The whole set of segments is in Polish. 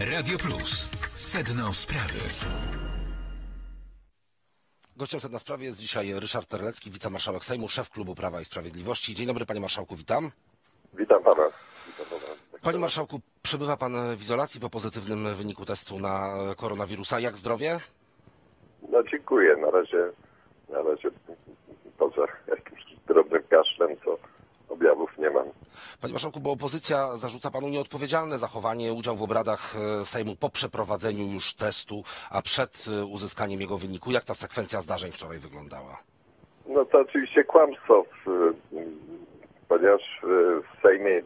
Radio Plus. Sedno sprawy. Gościem sedna sprawy jest dzisiaj Ryszard Terlecki, wicemarszałek Sejmu, szef klubu Prawa i Sprawiedliwości. Dzień dobry, panie marszałku, witam. Witam pana. Witam pana. Panie marszałku, przebywa pan w izolacji po pozytywnym wyniku testu na koronawirusa. Jak zdrowie? No dziękuję. Na razie, na razie poza jakimś drobnym kaszlem, to objawów nie mam. Panie marszałku, bo opozycja zarzuca panu nieodpowiedzialne zachowanie, udział w obradach e, Sejmu po przeprowadzeniu już testu, a przed e, uzyskaniem jego wyniku. Jak ta sekwencja zdarzeń wczoraj wyglądała? No to oczywiście kłamstwo, ponieważ w Sejmie,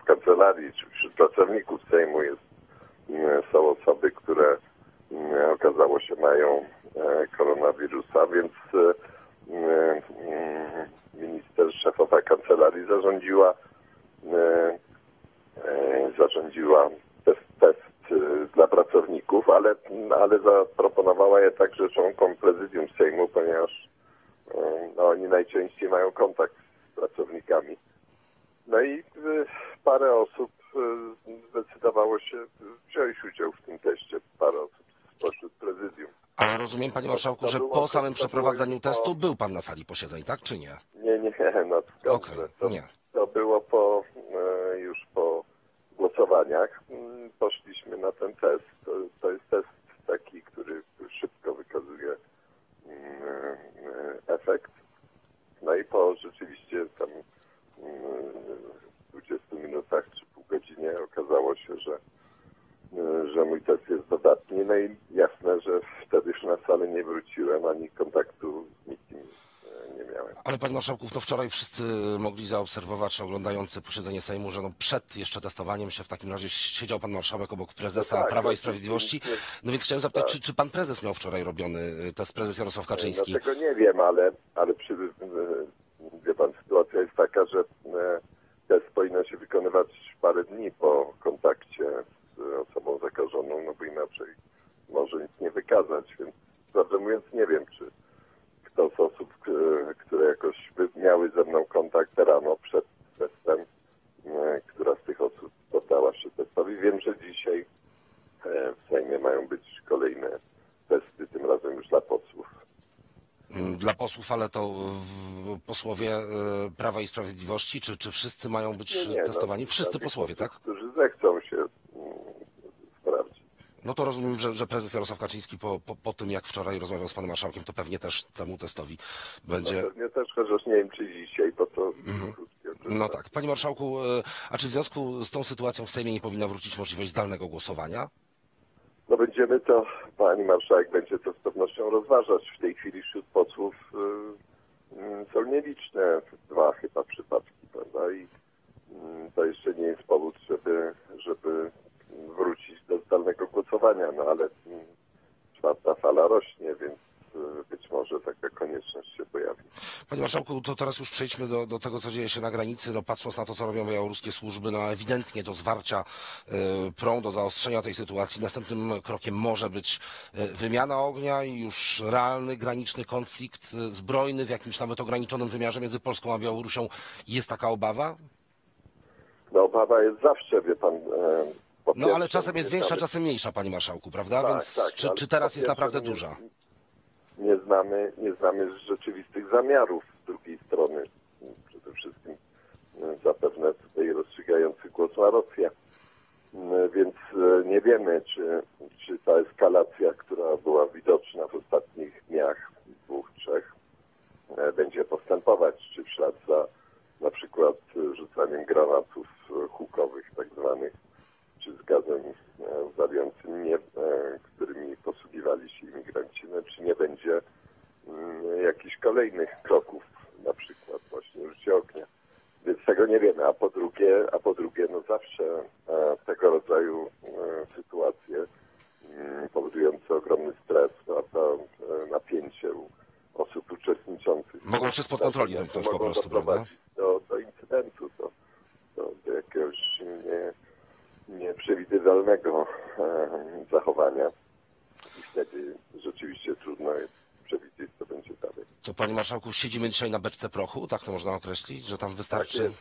w kancelarii czy wśród pracowników Sejmu jest, są osoby, które okazało się mają e, koronawirusa, więc minister, szefowa kancelarii zarządziła zarządziła test, test dla pracowników, ale, ale zaproponowała je także członkom prezydium Sejmu, ponieważ no, oni najczęściej mają kontakt z pracownikami. No i parę osób zdecydowało się wziąć udział w tym teście, parę osób spośród prezydium. Ale rozumiem, panie marszałku, że po samym przeprowadzeniu testu był pan na sali posiedzeń, tak czy nie? Nie, nie, no Okej, to, nie. to było po, e, już po głosowaniach. Mm, Poszliśmy na ten test. To, to jest test taki, który szybko wykazuje mm, e, efekt. No i po rzeczywiście tam mm, 20 minutach czy pół godzinie okazało się, że, że mój test jest dodatni. No i jasne, że wtedy już na salę nie wróciłem, ani kontaktu z nikim e, nie miałem. Ale panie marszałku, to wczoraj wszyscy mogli zaobserwować, oglądający posiedzenie Sejmu, że no przed jeszcze testowaniem się w takim razie siedział pan marszałek obok prezesa No tak, Prawa i Sprawiedliwości. No więc chciałem zapytać, Tak. czy, czy pan prezes miał wczoraj robiony test, prezes Jarosław Kaczyński? No tego nie wiem, ale, ale przy, e, wie pan, sytuacja jest taka, że e, test powinien się wykonywać parę dni po kontakcie z osobą zakażoną, no bo inaczej może nic nie wykazać, więc prawdę mówiąc nie wiem, czy kto z osób, k- które jakoś by miały ze mną kontakt rano przed testem, e, która z tych osób poddała się testowi. Wiem, że dzisiaj e, w Sejmie mają być kolejne testy, tym razem już dla posłów. Mm, Dla posłów, ale to w, posłowie y, Prawa i Sprawiedliwości, czy, czy wszyscy mają być Nie, nie, no, testowani? Wszyscy dla tych posłowie, tak? Którzy zechcą się mm, sprawdzić. No to rozumiem, że, że prezes Jarosław Kaczyński po, po, po tym, jak wczoraj rozmawiał z panem marszałkiem, to pewnie też temu testowi będzie... Pewnie też, chociaż nie wiem, czy dzisiaj, bo to okres. No tak. Panie marszałku, y, a czy w związku z tą sytuacją w Sejmie nie powinna wrócić możliwość zdalnego głosowania? No będziemy to, pani marszałek będzie to z pewnością rozważać. W tej chwili wśród posłów y, y, są nieliczne, dwa chyba przypadki, prawda? I y, to jeszcze nie jest powód, żeby, żeby wrócić do zdalnego głosowania, no ale y, czwarta fala rośnie, więc y, być może taka konieczność się pojawi. Panie marszałku, to teraz już przejdźmy do, do tego, co dzieje się na granicy. No, patrząc na to, co robią białoruskie służby, no ewidentnie do zwarcia y, prą, do zaostrzenia tej sytuacji. Następnym krokiem może być y, wymiana ognia i już realny, graniczny konflikt y, zbrojny w jakimś nawet ograniczonym wymiarze między Polską a Białorusią. Jest taka obawa? No obawa jest zawsze, wie pan. e, No ale pierwsze, czasem jest większa, czasem mniejsza, panie marszałku, prawda? Tak, Więc tak, czy, ale czy teraz jest naprawdę nie- duża? Nie znamy, nie znamy rzeczywistych zamiarów z drugiej strony. Przede wszystkim e, zapewne tutaj rozstrzygający głos ma Rosja. E, Więc e, nie wiemy, czy, czy ta eskalacja, która była widoczna w ostatnich dniach, dwóch, trzech, e, będzie postępować, czy w ślad za na przykład rzucaniem granatów hukowych tak zwanych, czy z gazem łzawiącym, którymi posługiwali się imigranci, czy nie będzie mm, jakichś kolejnych kroków, na przykład właśnie użycie ognia. Więc tego nie wiemy. A po drugie, a po drugie no zawsze e, tego rodzaju e, sytuacje mm, powodujące ogromny stres, prawda, e, napięcie u osób uczestniczących. Mogą się spod kontroli wymknąć po prostu, doprowadzić Do, do incydentu, do, do, do jakiegoś nie, nieprzewidywalnego e, zachowania. I wtedy rzeczywiście trudno jest przewidzieć, co będzie dalej. To panie marszałku, siedzimy dzisiaj na beczce prochu, tak to można określić, że tam Tak wystarczy... jest,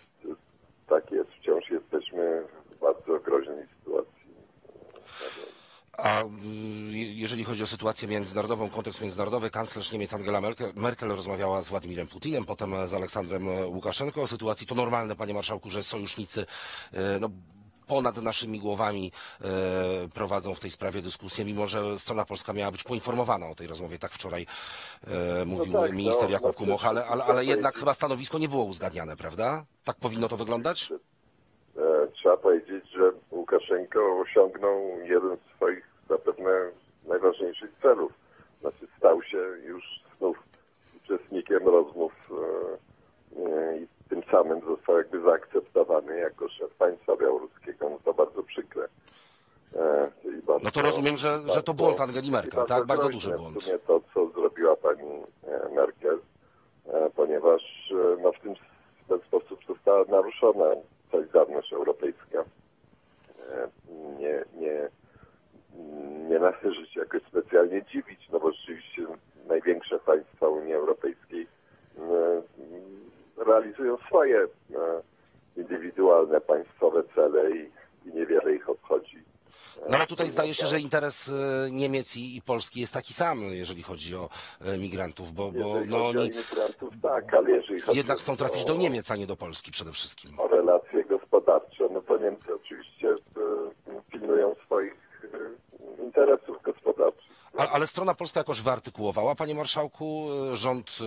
tak jest. Wciąż jesteśmy w bardzo groźnej sytuacji. A y, jeżeli chodzi o sytuację międzynarodową, kontekst międzynarodowy, kanclerz Niemiec Angela Merkel, Merkel rozmawiała z Władimirem Putinem, potem z Aleksandrem Łukaszenką o sytuacji. To normalne, panie marszałku, że sojusznicy y, no, ponad naszymi głowami y, prowadzą w tej sprawie dyskusję, mimo że strona polska miała być poinformowana o tej rozmowie. Tak wczoraj y, mówił tak, minister no, Jakub no, Kumoch, ale, ale, ale jednak chyba stanowisko nie było uzgadniane, prawda? Tak powinno to wyglądać? E, Trzeba powiedzieć, że Łukaszenko osiągnął jeden z swoich zapewne najważniejszych celów. Znaczy stał się już znów uczestnikiem rozmów e, e, i tym samym został jakby zaakceptowany jako szef państwa białoruskiego. No to bardzo przykre. E, bardzo- No to rozumiem, że, że to błąd Angeli Merkel, tak? Bardzo groźne duży błąd. W sumie to, co zrobiła pani e, Merkel, e, ponieważ e, no, w, tym, w ten sposób została naruszona solidarność europejska. E, Nie, nie, nie należy się jakoś specjalnie dziwić, no bo rzeczywiście największe państwa Unii Europejskiej e, realizują swoje e, indywidualne państwowe cele i, i niewiele ich obchodzi. No ale tutaj zdaje się, że interes e, Niemiec i, i Polski jest taki sam, jeżeli chodzi o e, migrantów, bo, bo no, oni tak, ale jeżeli chodzi jednak chcą trafić o, do Niemiec, a nie do Polski przede wszystkim. o relacje gospodarcze, no to Niemcy oczywiście pilnują swoich interesów gospodarczych. A, ale strona polska jakoś wyartykułowała, panie marszałku, rząd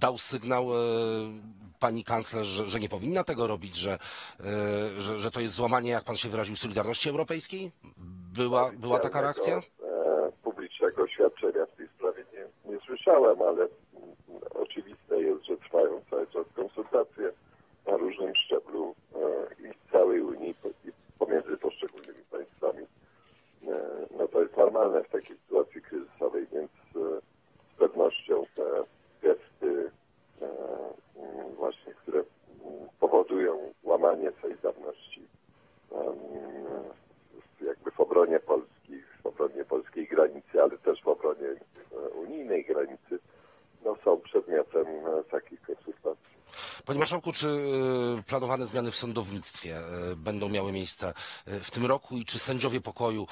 dał sygnał e, pani kanclerz, że, że nie powinna tego robić, że, e, że, że to jest złamanie, jak pan się wyraził, Solidarności Europejskiej? Była, była taka reakcja? E, publicznego oświadczenia w tej sprawie nie, nie słyszałem, ale mm, oczywiste jest, że trwają cały czas konsultacje na różnym szczeblu e, i w całej Unii po- i pomiędzy poszczególnymi państwami. E, no to jest normalne w takiej sytuacji kryzysowej, więc e, z pewnością te gesty e, mm, właśnie, które mm, powodują łamanie solidarności em, jakby w obronie Polski, w obronie polskiej granicy, ale też w obronie e, unijnej granicy, no są przedmiotem e, takich konsultacji. Panie marszałku, czy e, planowane zmiany w sądownictwie e, będą miały miejsce e, w tym roku i czy sędziowie pokoju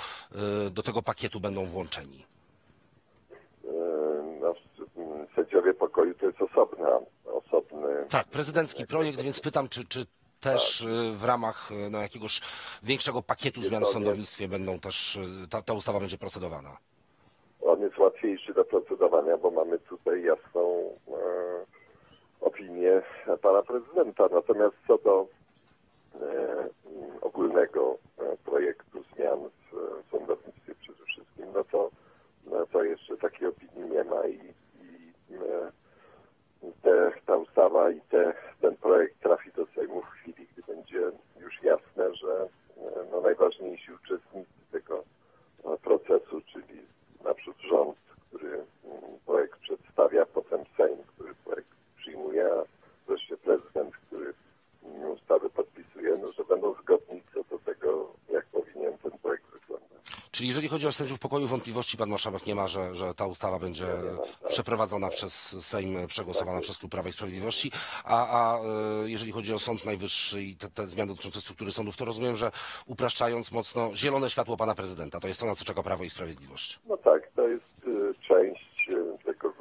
do tego pakietu będą włączeni? No, sędziowie pokoju to jest osobna, osobny Tak, prezydencki projekt, więc pytam, czy, czy też e, w ramach no, jakiegoś większego pakietu zmian w sądownictwie będą też, ta, ta ustawa będzie procedowana? On jest łatwiejszy do procedowania, bo mamy tutaj jasną e, opinię pana prezydenta. Natomiast co do e, ogólnego e, projektu zmian w sądownictwie przede wszystkim, no to, no to jeszcze takiej opinii nie ma i, i e, te, ta ustawa i te, ten projekt trafi do Sejmu w chwili, gdy będzie już jasne, że e, no, najważniejsi uczestnicy tego procesu, czyli naprzód rząd, który mm, projekt przedstawia, potem Sejm, który projekt przyjmuje, a wreszcie prezydent, który ustawy podpisuje, no, że będą zgodni co do tego, jak powinien ten projekt wyglądać. Czyli jeżeli chodzi o sędziów pokoju, wątpliwości pan marszałek nie ma, że, że ta ustawa będzie przeprowadzona przez Sejm, przegłosowana przez Klub Prawa i Sprawiedliwości, a, a e, jeżeli chodzi o Sąd Najwyższy i te, te zmiany dotyczące struktury sądów, to rozumiem, że upraszczając mocno, zielone światło pana prezydenta, to jest to, na co czeka Prawo i Sprawiedliwość. No tak, to jest y, część y, tego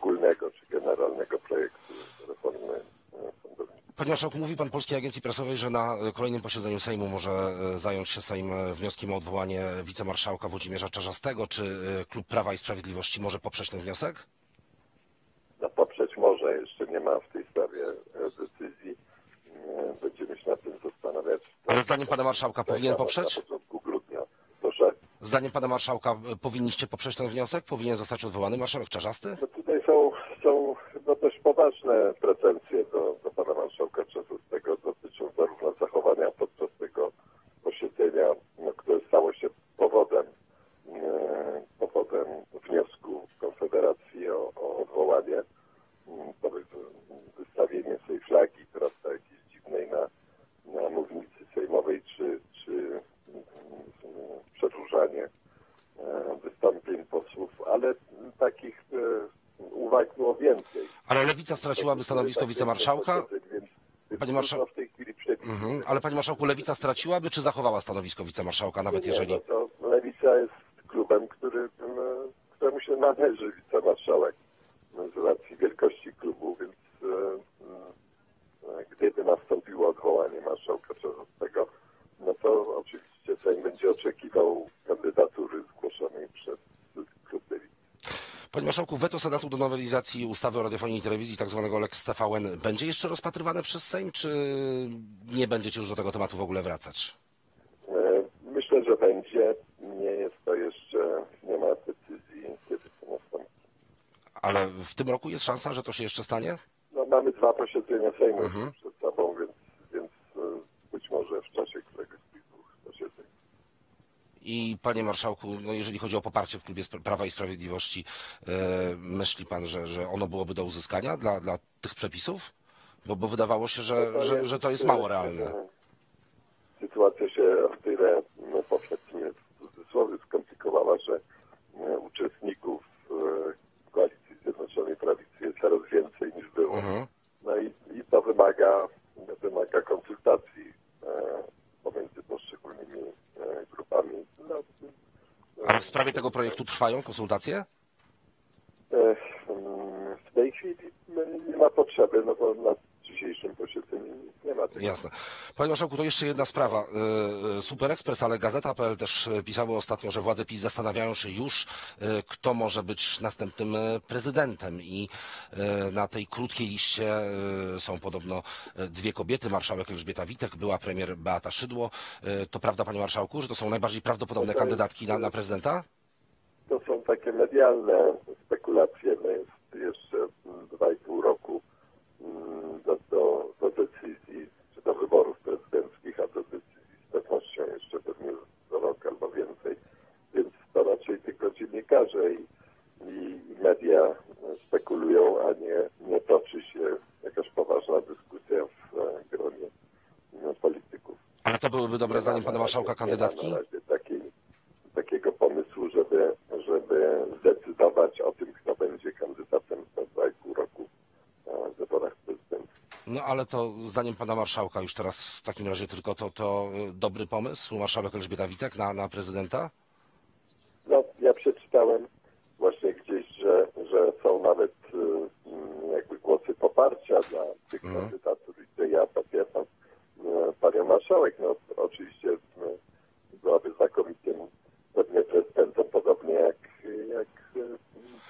ogólnego czy generalnego projektu reformy y, sądownictwa. Panie marszałku, mówi pan Polskiej Agencji Prasowej, że na kolejnym posiedzeniu Sejmu może e, zająć się Sejm e, wnioskiem o odwołanie wicemarszałka Włodzimierza Czarzastego. Czy e, Klub Prawa i Sprawiedliwości może poprzeć ten wniosek? No poprzeć może, jeszcze nie ma w tej sprawie decyzji. Będziemy się nad tym zastanawiać. Ale zdaniem pana marszałka powinien Na- poprzeć? Na początku grudnia. Proszę. Zdaniem pana marszałka powinniście poprzeć ten wniosek? Powinien zostać odwołany marszałek Czarzasty? No tutaj są, są no dość poważne pretensje do, do pana marszałka Czasowskiego. Dotyczą zarówno zachowania podczas tego posiedzenia, no, które stało się powodem, e, powodem wniosku Konfederacji o, o odwołanie. Mm, To wy- wystawienie tej flagi, prawda, jakiejś dziwnej na, na mównicy sejmowej, czy, czy mm, przedłużanie e, wystąpień posłów, ale takich e, uwag było więcej. Ale Lewica straciłaby stanowisko wicemarszałka? Panie trudno marszał- w tej chwili przewidzieć, Mhm. Ale panie marszałku, lewica straciłaby, czy zachowała stanowisko wicemarszałka, nawet Nie, jeżeli... no to Lewica jest klubem, który, któremu się należy wicemarszałek no, z racji wielkości klubu, więc e, e, gdyby nastąpiło odwołanie marszałka Czarzastego, no to oczywiście Sejm będzie oczekiwał kandydatury zgłoszonej przez klub Lewicy. Panie marszałku, weto Senatu do nowelizacji ustawy o radiofonii i telewizji, tak zwanego Lex TVN, będzie jeszcze rozpatrywane przez Sejm, czy nie będziecie już do tego tematu w ogóle wracać? E, Myślę, że będzie. Nie jest to jeszcze, nie ma decyzji, kiedy to nastąpi. Ale w tym roku jest szansa, że to się jeszcze stanie? No, mamy dwa posiedzenia Sejmu przed sobą, więc, więc e, być może w czasie któregoś z tych dwóch posiedzeń. I panie marszałku, no jeżeli chodzi o poparcie w klubie Prawa i Sprawiedliwości, e, myśli pan, że, że ono byłoby do uzyskania dla, dla tych przepisów? Bo, bo wydawało się, że, że, że to jest mało realne. e, Sytuacja się o tyle, no, powiedzmy w cudzysłowie, skomplikowała, że e, uczestników e, koalicji Zjednoczonej Prawicy jest coraz więcej niż było. Mhm. No i, i to wymaga, wymaga konsultacji e, pomiędzy poszczególnymi e, grupami. No, Ale w sprawie tego projektu trwają konsultacje? e, w tej chwili no, nie ma potrzeby, no bo na dzisiejszym posiedzeniu nie ma tego. Jasne. Panie marszałku, to jeszcze jedna sprawa. Y, y, Super Express, ale Gazeta.pl też y, pisało ostatnio, że władze PiS zastanawiają się już, y, kto może być następnym prezydentem i na tej krótkiej liście są podobno dwie kobiety, marszałek Elżbieta Witek, była premier Beata Szydło. To prawda, panie marszałku, że to są najbardziej prawdopodobne jest- kandydatki na, na prezydenta? Takie medialne spekulacje. No jest jeszcze mm, dwa i pół roku mm, do, do, do decyzji, czy do wyborów prezydenckich, a do decyzji z pewnością jeszcze pewnie za rok albo więcej. Więc to raczej tylko dziennikarze i, i media spekulują, a nie, nie toczy się jakaś poważna dyskusja w e, gronie no, polityków. Ale to byłyby dobre, zdaniem pana marszałka, kandydatki? Nie ma na razie takiej, takiego pomysłu, żeby, żeby zdecydować o tym, kto będzie kandydatem za dwa i pół roku e, w wyborach prezydenckich. No ale to zdaniem pana marszałka już teraz w takim razie tylko to, to y, dobry pomysł, marszałek Elżbieta Witek na, na prezydenta? No, ja przeczytałem właśnie gdzieś, że, że są nawet y, mm, jakby głosy poparcia dla tych kandydatur i że ja popieram y, panią marszałek. No oczywiście y, byłaby znakomitym pewnie prezydentem, podobnie jak, jak y,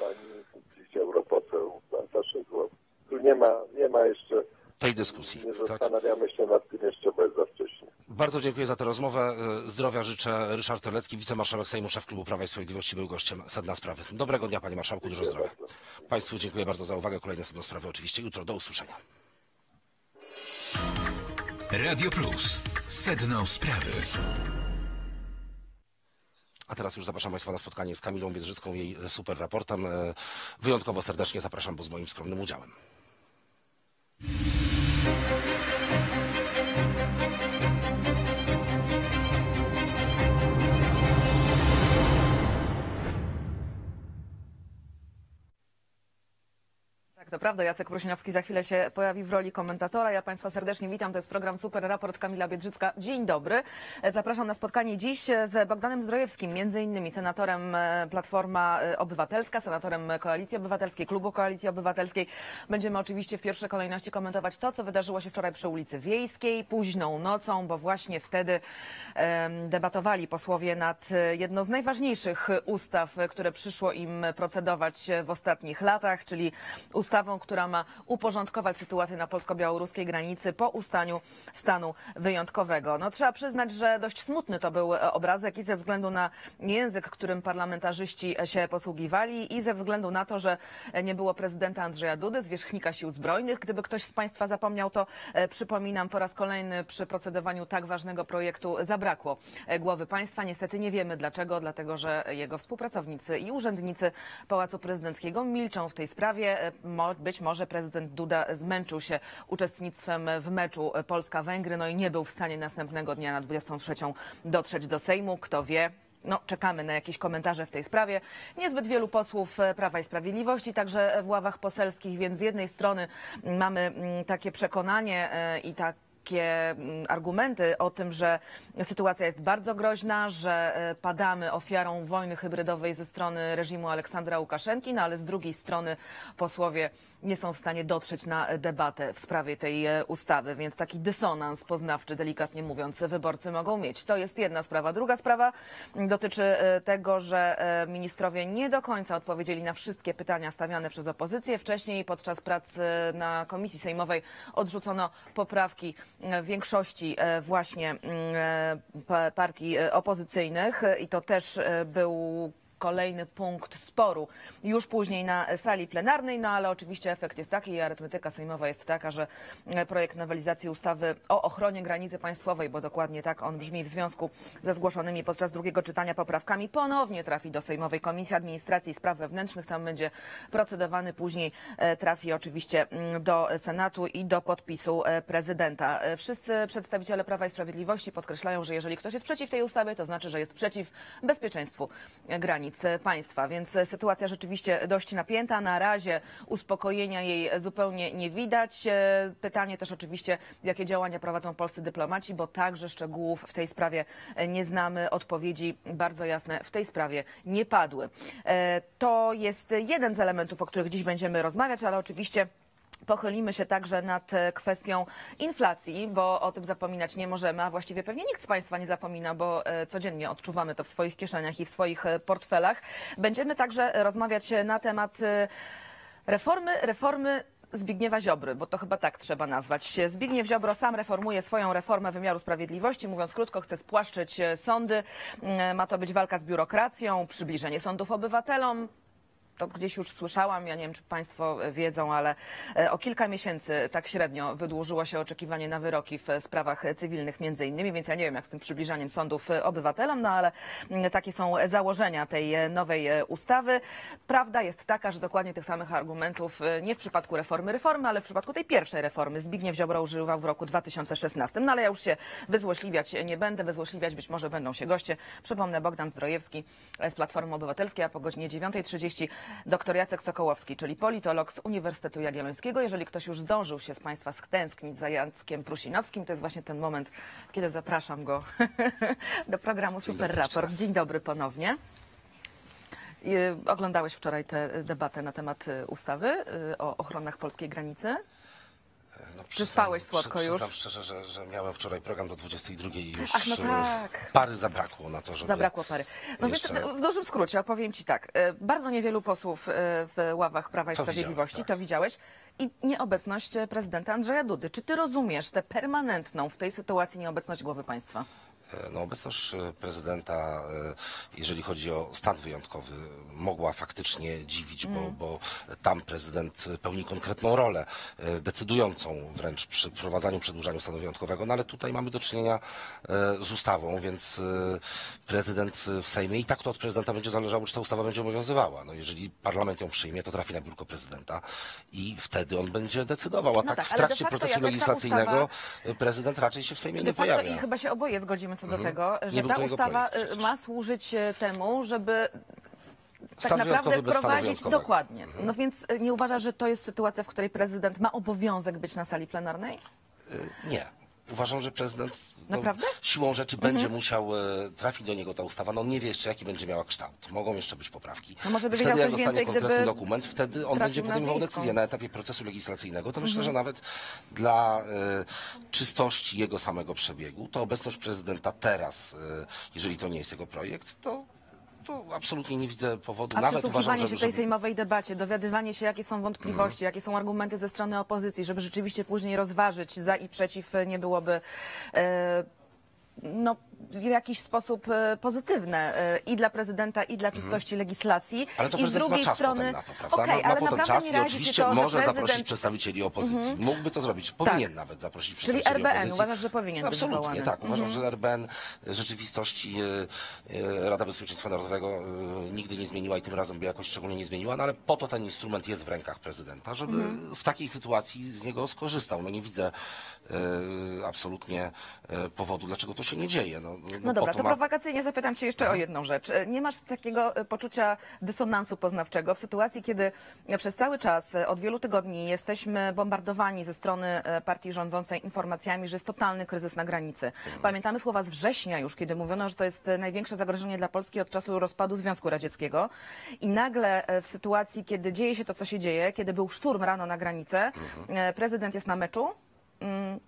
pani dziś europoseł Beata Szydło. Tu nie ma, nie ma jeszcze, Tej dyskusji. nie Tak? zastanawiamy się nad tym jeszcze, bo jest za wcześnie. Bardzo dziękuję za tę rozmowę. Y, Zdrowia życzę. Ryszard Terlecki, wicemarszałek Sejmu, szef Klubu Prawa i Sprawiedliwości, był gościem Sedna Sprawy. Dobrego dnia, panie marszałku, dużo zdrowia. bardzo. Państwu dziękuję bardzo za uwagę. Kolejne Sedno Sprawy oczywiście jutro. Do usłyszenia. Radio Plus. Sedno sprawy. A teraz już zapraszam Państwa na spotkanie z Kamilą Biedrzycką, jej super raportem. Y, Wyjątkowo serdecznie zapraszam, bo z moim skromnym udziałem. To prawda. Jacek Prosinowski za chwilę się pojawi w roli komentatora. Ja Państwa serdecznie witam. To jest program Super Raport Kamila Biedrzycka. Dzień dobry. Zapraszam na spotkanie dziś z Bogdanem Zdrojewskim, między innymi senatorem e, Platforma e, Obywatelska, senatorem Koalicji Obywatelskiej, Klubu Koalicji Obywatelskiej. Będziemy oczywiście w pierwszej kolejności komentować to, co wydarzyło się wczoraj przy ulicy Wiejskiej, późną nocą, bo właśnie wtedy debatowali posłowie nad e, jedną z najważniejszych ustaw, które przyszło im procedować w ostatnich latach, czyli ustawą, która ma uporządkować sytuację na polsko-białoruskiej granicy po ustaniu stanu wyjątkowego. No, trzeba przyznać, że dość smutny to był e, obrazek i ze względu na język, którym parlamentarzyści się posługiwali i ze względu na to, że nie było prezydenta Andrzeja Dudy, zwierzchnika sił zbrojnych. Gdyby ktoś z Państwa zapomniał, to e, przypominam po raz kolejny przy procedowaniu tak ważnego projektu zabrakło e, głowy państwa. Niestety nie wiemy dlaczego, dlatego że jego współpracownicy i urzędnicy Pałacu Prezydenckiego milczą w tej sprawie. Być może prezydent Duda zmęczył się uczestnictwem w meczu Polska-Węgry, no i nie był w stanie następnego dnia na 23 dotrzeć do Sejmu. Kto wie, no, czekamy na jakieś komentarze w tej sprawie. Niezbyt wielu posłów e, Prawa i Sprawiedliwości, także w ławach poselskich, więc z jednej strony mamy mm, takie przekonanie e, i tak takie mm, argumenty o tym, że sytuacja jest bardzo groźna, że e, padamy ofiarą wojny hybrydowej ze strony reżimu Aleksandra Łukaszenki, no ale z drugiej strony posłowie nie są w stanie dotrzeć na debatę w sprawie tej e, ustawy, więc taki dysonans poznawczy, delikatnie mówiąc, wyborcy mogą mieć. To jest jedna sprawa. Druga sprawa dotyczy e, tego, że e, ministrowie nie do końca odpowiedzieli na wszystkie pytania stawiane przez opozycję. Wcześniej podczas prac e, na Komisji Sejmowej odrzucono poprawki większości właśnie mm, pa- partii opozycyjnych i to też był kolejny punkt sporu już później na sali plenarnej, no ale oczywiście efekt jest taki i arytmetyka sejmowa jest taka, że projekt nowelizacji ustawy o ochronie granicy państwowej, bo dokładnie tak on brzmi w związku ze zgłoszonymi podczas drugiego czytania poprawkami, ponownie trafi do Sejmowej Komisji Administracji i Spraw Wewnętrznych. Tam będzie procedowany, później e, trafi oczywiście mm, do Senatu i do podpisu e, prezydenta. E, Wszyscy przedstawiciele Prawa i Sprawiedliwości podkreślają, że jeżeli ktoś jest przeciw tej ustawie, to znaczy, że jest przeciw bezpieczeństwu e, granic e, państwa. Więc e, sytuacja rzeczywiście dość napięta. Na razie uspokojenia jej zupełnie nie widać. E, Pytanie też oczywiście, jakie działania prowadzą polscy dyplomaci, bo także szczegółów w tej sprawie nie znamy. Odpowiedzi bardzo jasne w tej sprawie nie padły. To jest jeden z elementów, o których dziś będziemy rozmawiać, ale oczywiście Pochylimy się także nad e, kwestią inflacji, bo o tym zapominać nie możemy, a właściwie pewnie nikt z Państwa nie zapomina, bo e, codziennie odczuwamy to w swoich kieszeniach i w swoich e, portfelach. Będziemy także rozmawiać na temat reformy, reformy Zbigniewa Ziobry, bo to chyba tak trzeba nazwać. Zbigniew Ziobro sam reformuje swoją reformę wymiaru sprawiedliwości. Mówiąc krótko, chce spłaszczyć sądy. Ma to być walka z biurokracją, przybliżenie sądów obywatelom to gdzieś już słyszałam, ja nie wiem, czy Państwo wiedzą, ale e, o kilka miesięcy tak średnio wydłużyło się oczekiwanie na wyroki w sprawach cywilnych między innymi, więc ja nie wiem, jak z tym przybliżaniem sądów e, obywatelom, no ale mm, takie są założenia tej e, nowej e, ustawy. Prawda jest taka, że dokładnie tych samych argumentów e, nie w przypadku reformy reformy, ale w przypadku tej pierwszej reformy Zbigniew Ziobro używał w roku 2016. No ale ja już się wyzłośliwiać nie będę, wyzłośliwiać być może będą się goście. Przypomnę, Bogdan Zdrojewski z Platformy Obywatelskiej, a po godzinie 9.30 dr Jacek Sokołowski, czyli politolog z Uniwersytetu Jagiellońskiego. Jeżeli ktoś już zdążył się z Państwa stęsknić za Jackiem Prusinowskim, to jest właśnie ten moment, kiedy zapraszam go do programu Super Raport. Dzień dobry ponownie. Y, Oglądałeś wczoraj tę debatę na temat y, ustawy y, o ochronach polskiej granicy? No, Czy spałeś słodko przy- już? Przyznam szczerze, że, że miałem wczoraj program do 22 i już Ach, no e, tak. pary zabrakło na to, żeby... Zabrakło pary. No jeszcze- więc w dużym skrócie opowiem Ci tak. E, Bardzo niewielu posłów e, w ławach Prawa i To Sprawiedliwości, tak. to widziałeś, i nieobecność prezydenta Andrzeja Dudy. Czy Ty rozumiesz tę permanentną w tej sytuacji nieobecność głowy państwa? E, No, obecność e, prezydenta, e, jeżeli chodzi o stan wyjątkowy, mogła faktycznie dziwić, bo, Mm. bo tam prezydent pełni konkretną rolę, decydującą wręcz przy wprowadzaniu, przedłużaniu stanu wyjątkowego, no ale tutaj mamy do czynienia z ustawą, więc prezydent w Sejmie i tak to od prezydenta będzie zależało, czy ta ustawa będzie obowiązywała. No, jeżeli parlament ją przyjmie, to trafi na biurko prezydenta i wtedy on będzie decydował, a No tak, tak, w trakcie procesu legislacyjnego ustawa- prezydent raczej się w Sejmie nie pojawia. i chyba się oboje zgodzimy co do tego, że ta ustawa przecież. ma służyć e, temu, żeby tak naprawdę wprowadzić dokładnie. No więc e, nie uważa, że to jest sytuacja, w której prezydent ma obowiązek być na sali plenarnej? Nie. Uważam, że prezydent no, Naprawdę? siłą rzeczy będzie musiał e, trafić do niego ta ustawa. No on nie wie jeszcze, jaki będzie miała kształt. Mogą jeszcze być poprawki. No może by wtedy, jak dostanie więcej, konkretny dokument, wtedy on będzie na podejmował wiejską. decyzję na etapie procesu legislacyjnego. To myślę, że nawet dla e, czystości jego samego przebiegu, to obecność prezydenta teraz, e, jeżeli to nie jest jego projekt, to, to absolutnie nie widzę powodu. A nawet uważam, przysłuchiwanie że, się tej żeby- sejmowej debacie, dowiadywanie się, jakie są wątpliwości, jakie są argumenty ze strony opozycji, żeby rzeczywiście później rozważyć za i przeciw nie byłoby e, no, w jakiś sposób e, pozytywne e, i dla prezydenta, i dla czystości legislacji. Mhm. Ale to I z drugiej ma czas strony, potem na to, prawda? Okej, ma, ma ale potem czas i oczywiście to, że może prezydent... zaprosić przedstawicieli opozycji. Mógłby to zrobić, powinien nawet zaprosić Czyli przedstawicieli RBN opozycji. uważasz, że powinien być Absolutnie, tak. Uważam, że RBN rzeczywistości e, e, Rada Bezpieczeństwa Narodowego nigdy nie zmieniła i tym razem by jakoś szczególnie nie zmieniła, no ale po to ten instrument jest w rękach prezydenta, żeby w takiej sytuacji z niego skorzystał. No nie widzę absolutnie powodu, dlaczego to się nie dzieje. No, No, no, No dobra, to ma- prowokacyjnie zapytam Cię jeszcze o jedną rzecz. E, Nie masz takiego e, poczucia dysonansu poznawczego w sytuacji, kiedy e, przez cały czas, od wielu tygodni jesteśmy bombardowani ze strony partii rządzącej informacjami, że jest totalny kryzys na granicy. Pamiętamy słowa z września już, kiedy mówiono, że to jest największe zagrożenie dla Polski od czasu rozpadu Związku Radzieckiego. I nagle w sytuacji, kiedy dzieje się to, co się dzieje, kiedy był szturm rano na granicę, e, prezydent jest na meczu, Mm,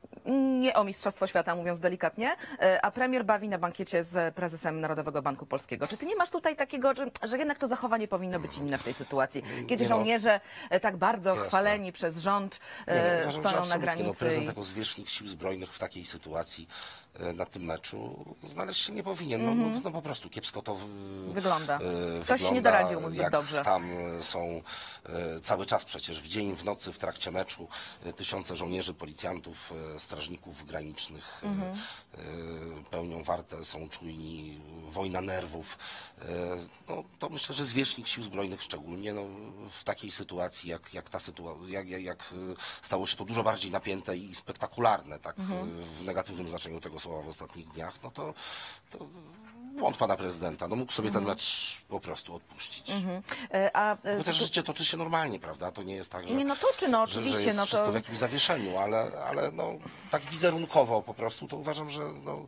nie o Mistrzostwo Świata, mówiąc delikatnie, e, a premier bawi na bankiecie z prezesem Narodowego Banku Polskiego. Czy ty nie masz tutaj takiego, że, że jednak to zachowanie powinno być inne w tej sytuacji? Kiedy Nie no. żołnierze e, tak bardzo Jasne. chwaleni przez rząd Nie, no, e, uważam, że stoją na absolutnie, No, granicy? prezydent i- jako zwierzchnik sił zbrojnych w takiej sytuacji na tym meczu znaleźć się nie powinien. No, no, no po prostu kiepsko to w- Mhm. Wygląda. e, Ktoś nie wygląda, doradził mu zbyt dobrze. Tam e, są e, cały czas przecież w dzień, w nocy, w trakcie meczu e, tysiące żołnierzy, policjantów, e, strażników granicznych e, Mhm. e, pełnią wartę, są czujni, wojna nerwów. E, No, to myślę, że zwierzchnik sił zbrojnych szczególnie no, w takiej sytuacji, jak, jak ta sytuacja, jak, jak, jak e, stało się to dużo bardziej napięte i spektakularne, tak Mhm. e, w negatywnym znaczeniu tego słowa w ostatnich dniach, no to, to błąd pana prezydenta. No mógł sobie Mhm. ten mecz po prostu odpuścić. E, A, e, Bo też życie toczy się normalnie, prawda? To nie jest tak, że, Nie, no toczy, no że, że oczywiście, jest no to- wszystko w jakimś zawieszeniu, ale, ale no, tak wizerunkowo po prostu, to uważam, że no,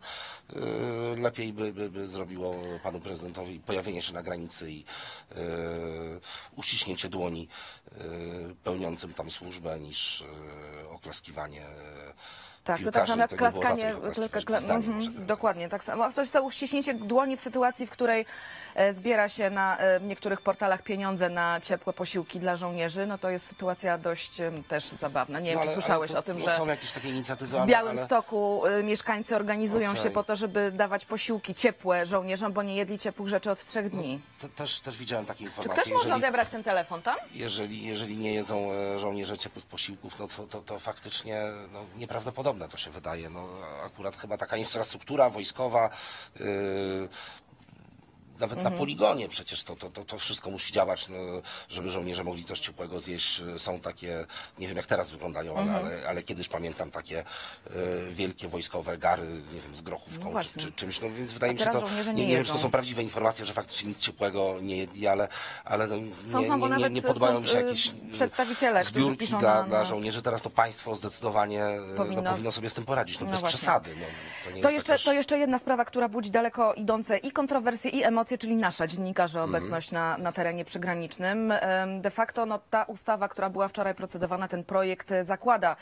yy, lepiej by, by, by zrobiło panu prezydentowi pojawienie się na granicy i yy, uściśnięcie dłoni yy, pełniącym tam służbę, niż oklaskiwanie Tak, to tak piłkarzy. samo jak klaskanie, oklaskiwać, kla, więcej. dokładnie, tak samo. Chociaż to uściśnięcie dłoni w sytuacji, w której zbiera się na e, niektórych portalach pieniądze na ciepłe posiłki dla żołnierzy, no to jest sytuacja dość e, też zabawna. Nie wiem, No, czy ale- słyszałeś ale o tym, no, że Są jakieś takie inicjatywy, w ale- Białym ale... Stoku e, mieszkańcy organizują Okej. się po to, żeby dawać posiłki ciepłe żołnierzom, bo nie jedli ciepłych rzeczy od trzech dni. Te- Też, też widziałem takie Czy informacje. ktoś może jeżeli- odebrać ten telefon tam? jeżeli, jeżeli nie jedzą e, żołnierze ciepłych posiłków, no to, to, to faktycznie no, nieprawdopodobne to się wydaje. No, akurat chyba taka infrastruktura wojskowa, yy, nawet na poligonie przecież to, to, to, to wszystko musi działać, no, żeby żołnierze mogli coś ciepłego zjeść. Są takie, nie wiem jak teraz wyglądają, ale, ale, ale kiedyś pamiętam takie e, wielkie wojskowe gary, nie wiem, z grochówką No czy, czy czymś. No więc wydaje mi się to, nie, nie nie wiem czy to są prawdziwe informacje, że faktycznie nic ciepłego nie jedli, ale, ale no, nie, nie, nie, nie są, podobają mi się y, jakieś y, przedstawiciele, zbiórki dla, na- dla na- żołnierzy. Teraz to państwo zdecydowanie y, Powinno. No, powinno sobie z tym poradzić, no, No bez właśnie. przesady. No, to nie To jeszcze, jakaś... to jeszcze jedna sprawa, która budzi daleko idące i kontrowersje, i emocje, czyli nasza dziennikarzy Mhm. obecność na, na terenie przygranicznym. De facto no, ta ustawa, która była wczoraj procedowana, ten projekt zakłada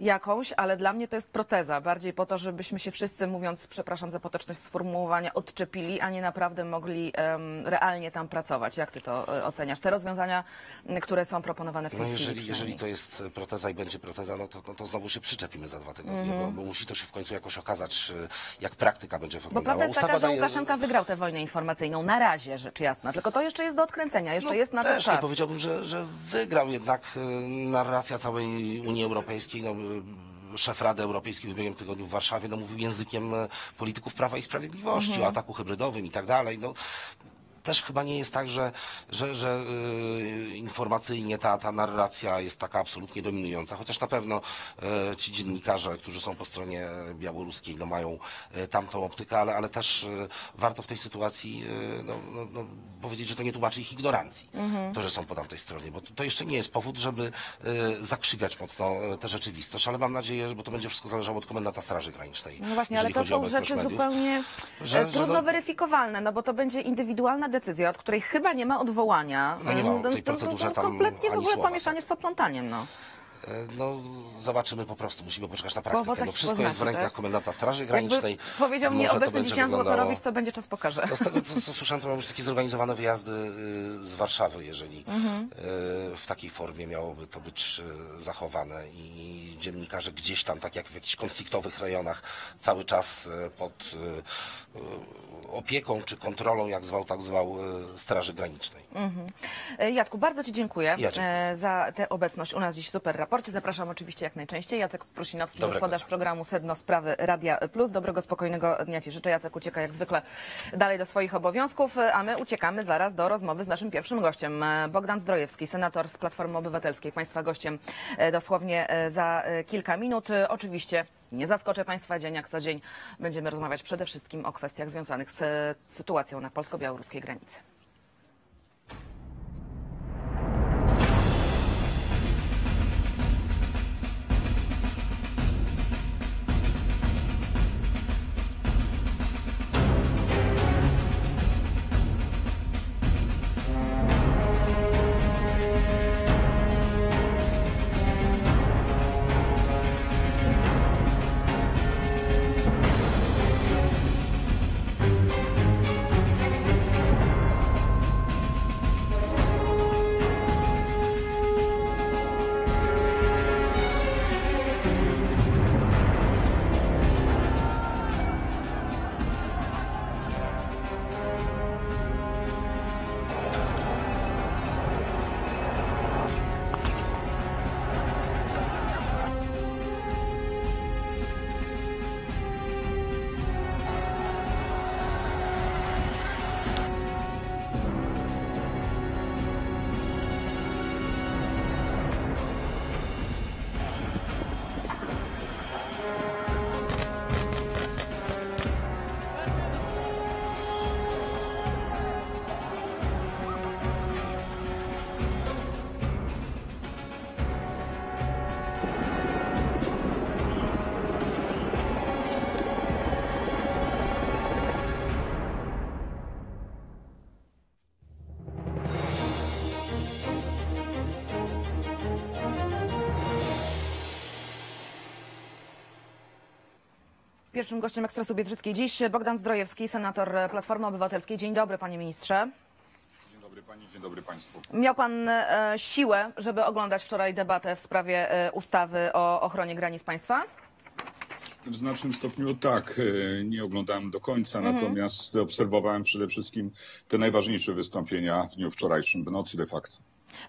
jakąś, ale dla mnie to jest proteza. Bardziej po to, żebyśmy się wszyscy, mówiąc, przepraszam za potoczność sformułowania, odczepili, a nie naprawdę mogli em, realnie tam pracować. Jak ty to e, oceniasz? Te rozwiązania, które są proponowane w tej No chwili jeżeli, to jest proteza i będzie proteza, no to, no to znowu się przyczepimy za dwa tygodnie, Mhm. bo, bo musi to się w końcu jakoś okazać, y, jak praktyka będzie Bo wyglądała. prawda jest taka, że daje- Łukaszenka wygrał tę wojnę informacyjną. Na razie, rzecz jasna. Tylko to jeszcze jest do odkręcenia. Jeszcze No, jest na to też czas. nie powiedziałbym, że, że wygrał jednak y, narracja całej Unii Europejskiej. No, szef Rady Europejskiej w ubiegłym tygodniu w Warszawie no, mówił językiem y, polityków Prawa i Sprawiedliwości Mhm. o ataku hybrydowym i tak dalej. No, też chyba nie jest tak, że, że, że y, informacyjnie ta, ta narracja jest taka absolutnie dominująca, chociaż na pewno y, ci dziennikarze, którzy są po stronie białoruskiej, no mają y, tamtą optykę, ale, ale też y, warto w tej sytuacji y, no, no, no, powiedzieć, że to nie tłumaczy ich ignorancji, Mhm. to, że są po tamtej stronie, bo to, to jeszcze nie jest powód, żeby y, zakrzywiać mocno tę rzeczywistość, ale mam nadzieję, że bo to będzie wszystko zależało od komendanta Straży Granicznej. No właśnie, ale to są rzeczy mediów. zupełnie Że- e, że trudno no- weryfikowalne, no bo to będzie indywidualna decyzja, od której chyba nie ma odwołania. No nie ma w tej to, to, to tam kompletnie w ani ogóle słowa, pomieszanie tak. z poplątaniem, no. E, No, zobaczymy po prostu, musimy poczekać na praktykę. No, wszystko jest w rękach tak? komendanta Straży Jakby Granicznej. powiedział mnie Może to obecny wyglądało- Złotorowicz, co będzie czas pokaże. No z tego, co, co słyszałem, to mają już takie zorganizowane wyjazdy z Warszawy, jeżeli Mhm. y, w takiej formie miałoby to być y, zachowane i dziennikarze gdzieś tam, tak jak w jakichś konfliktowych rejonach, cały czas y, pod opieką czy kontrolą, jak zwał, tak zwał, y, Straży Granicznej. E, Jacku, bardzo Ci dziękuję, Ja e, za tę obecność u nas dziś w Super Raport. sporcie. Zapraszam oczywiście jak najczęściej. Jacek Prusinowski, Dobrego gospodarz dnia. programu Sedno Sprawy Radia Plus. Dobrego, spokojnego dnia Ci życzę. Jacek ucieka jak zwykle dalej do swoich obowiązków, a my uciekamy zaraz do rozmowy z naszym pierwszym gościem. E, Bogdan Zdrojewski, senator z Platformy Obywatelskiej. Państwa gościem e, dosłownie e, za e, kilka minut. E, Oczywiście nie zaskoczę Państwa dzień jak co dzień. Będziemy rozmawiać przede wszystkim o kwestiach związanych z e, sytuacją na polsko-białoruskiej granicy. Pierwszym gościem Ekspresu Biedrzyckiej dziś Bogdan Zdrojewski, senator Platformy Obywatelskiej. Dzień dobry, panie ministrze. Dzień dobry pani, dzień dobry państwu. Miał pan e, siłę, żeby oglądać wczoraj debatę w sprawie e, ustawy o ochronie granic państwa? W znacznym stopniu tak, e, nie oglądałem do końca, natomiast obserwowałem przede wszystkim te najważniejsze wystąpienia w dniu wczorajszym, w nocy de facto.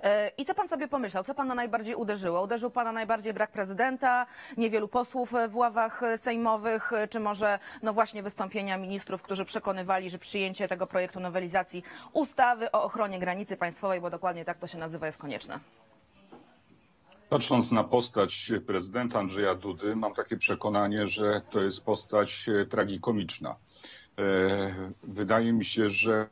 E, I co pan sobie pomyślał? Co pana najbardziej uderzyło? Uderzył pana najbardziej brak prezydenta, niewielu posłów w ławach sejmowych, czy może no właśnie wystąpienia ministrów, którzy przekonywali, że przyjęcie tego projektu nowelizacji ustawy o ochronie granicy państwowej, bo dokładnie tak to się nazywa, jest konieczne? Patrząc na postać prezydenta Andrzeja Dudy, mam takie przekonanie, że to jest postać e, tragikomiczna. E, Wydaje mi się, że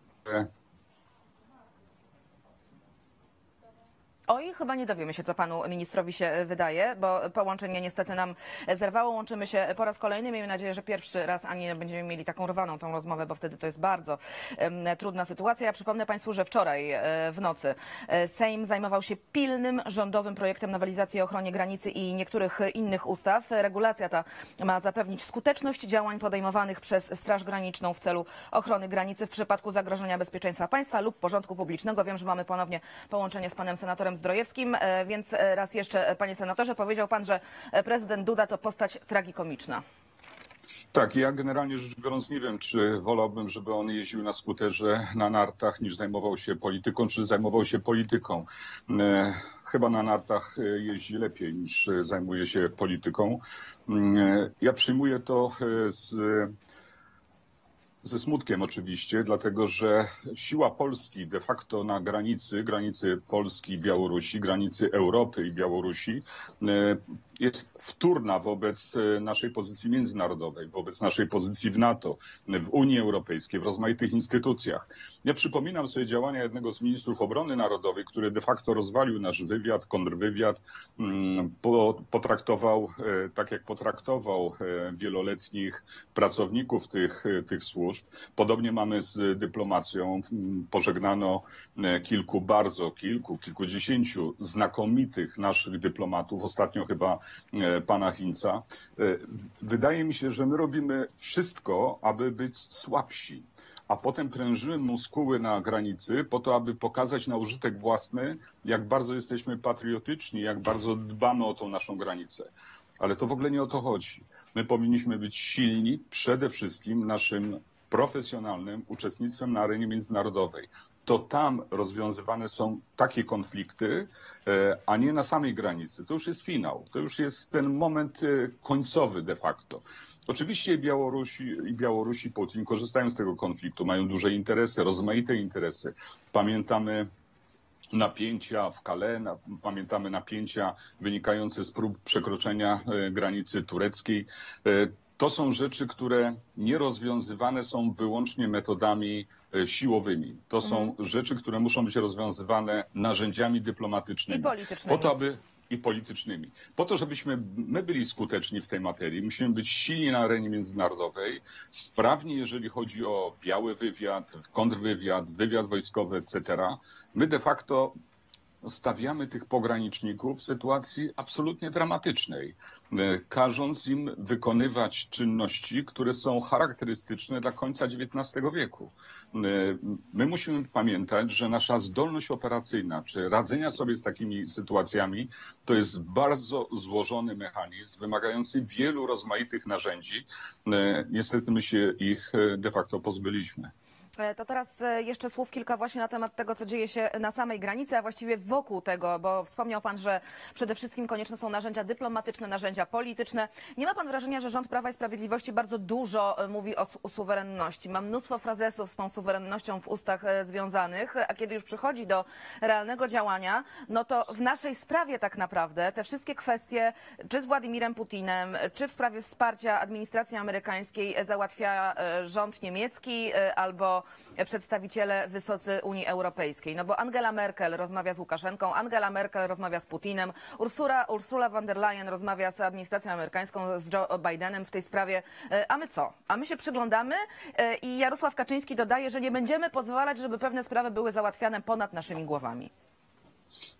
Oj, chyba nie dowiemy się, co panu ministrowi się e, wydaje, bo połączenie niestety nam zerwało. Łączymy się po raz kolejny. Miejmy nadzieję, że pierwszy raz ani nie będziemy mieli taką rwaną tą rozmowę, bo wtedy to jest bardzo trudna sytuacja. Ja przypomnę państwu, że wczoraj e, w nocy e, Sejm zajmował się pilnym rządowym projektem nowelizacji o ochronie granicy i niektórych innych ustaw. Regulacja ta ma zapewnić skuteczność działań podejmowanych przez Straż Graniczną w celu ochrony granicy w przypadku zagrożenia bezpieczeństwa państwa lub porządku publicznego. Wiem, że mamy ponownie połączenie z panem senatorem Zdrojewskim, e, więc e, raz jeszcze, e, panie senatorze, powiedział pan, że prezydent Duda to postać tragikomiczna. Tak, ja generalnie rzecz biorąc nie wiem, czy wolałbym, żeby on jeździł na skuterze na nartach, niż zajmował się polityką, czy zajmował się polityką. Chyba na nartach jeździ lepiej niż zajmuje się polityką. Mm, Ja przyjmuję to z ze smutkiem oczywiście, dlatego że siła Polski de facto na granicy, granicy Polski i Białorusi, granicy Europy i Białorusi e, jest wtórna wobec e, naszej pozycji międzynarodowej, wobec naszej pozycji w NATO, w Unii Europejskiej, w rozmaitych instytucjach. Ja przypominam sobie działania jednego z ministrów obrony narodowej, który de facto rozwalił nasz wywiad, kontrwywiad, mm, po- potraktował e, tak, jak potraktował e, wieloletnich pracowników tych, tych służb. Podobnie mamy z dyplomacją. Mm, Pożegnano kilku, bardzo kilku, kilkudziesięciu znakomitych naszych dyplomatów. Ostatnio chyba pana Hinca. E, Wydaje mi się, że my robimy wszystko, aby być słabsi a potem prężymy muskuły na granicy po to, aby pokazać na użytek własny, jak bardzo jesteśmy patriotyczni, jak bardzo dbamy o tą naszą granicę. Ale to w ogóle nie o to chodzi. My powinniśmy być silni przede wszystkim naszym profesjonalnym uczestnictwem na arenie międzynarodowej. To tam rozwiązywane są takie konflikty, e, a nie na samej granicy. To już jest finał, to już jest ten moment e, końcowy de facto. Oczywiście Białorusi i Białorusi Putin korzystają z tego konfliktu, mają duże interesy, rozmaite interesy. Pamiętamy napięcia w Kale, pamiętamy napięcia wynikające z prób przekroczenia e, granicy tureckiej. To są rzeczy, które nierozwiązywane są wyłącznie metodami e, siłowymi. To są Mhm. rzeczy, które muszą być rozwiązywane narzędziami dyplomatycznymi. I politycznymi. Po to, aby i politycznymi. Po to, żebyśmy my byli skuteczni w tej materii, musimy być silni na arenie międzynarodowej, sprawni, jeżeli chodzi o biały wywiad, kontrwywiad, wywiad wojskowy, etc. My de facto stawiamy tych pograniczników w sytuacji absolutnie dramatycznej, e, każąc im wykonywać czynności, które są charakterystyczne dla końca XIX wieku. E, My musimy pamiętać, że nasza zdolność operacyjna, czy radzenia sobie z takimi sytuacjami, to jest bardzo złożony mechanizm, wymagający wielu rozmaitych narzędzi. E, Niestety my się ich de facto pozbyliśmy. E, To teraz e, jeszcze słów kilka właśnie na temat tego, co dzieje się na samej granicy, a właściwie wokół tego, bo wspomniał Pan, że przede wszystkim konieczne są narzędzia dyplomatyczne, narzędzia polityczne. Nie ma Pan wrażenia, że rząd Prawa i Sprawiedliwości bardzo dużo e, mówi o, su- o suwerenności? Ma mnóstwo frazesów z tą suwerennością w ustach związanych, a kiedy już przychodzi do realnego działania, no to w naszej sprawie tak naprawdę te wszystkie kwestie, czy z Władimirem Putinem, czy w sprawie wsparcia administracji amerykańskiej załatwia rząd niemiecki albo przedstawiciele wysocy Unii Europejskiej. No bo Angela Merkel rozmawia z Łukaszenką, Angela Merkel rozmawia z Putinem, Ursula, Ursula von der Leyen rozmawia z administracją amerykańską, z Joe Bidenem w tej sprawie. E, A my co? A my się przyglądamy e, i Jarosław Kaczyński dodaje, że nie będziemy pozwalać, żeby pewne sprawy były załatwiane ponad naszymi głowami.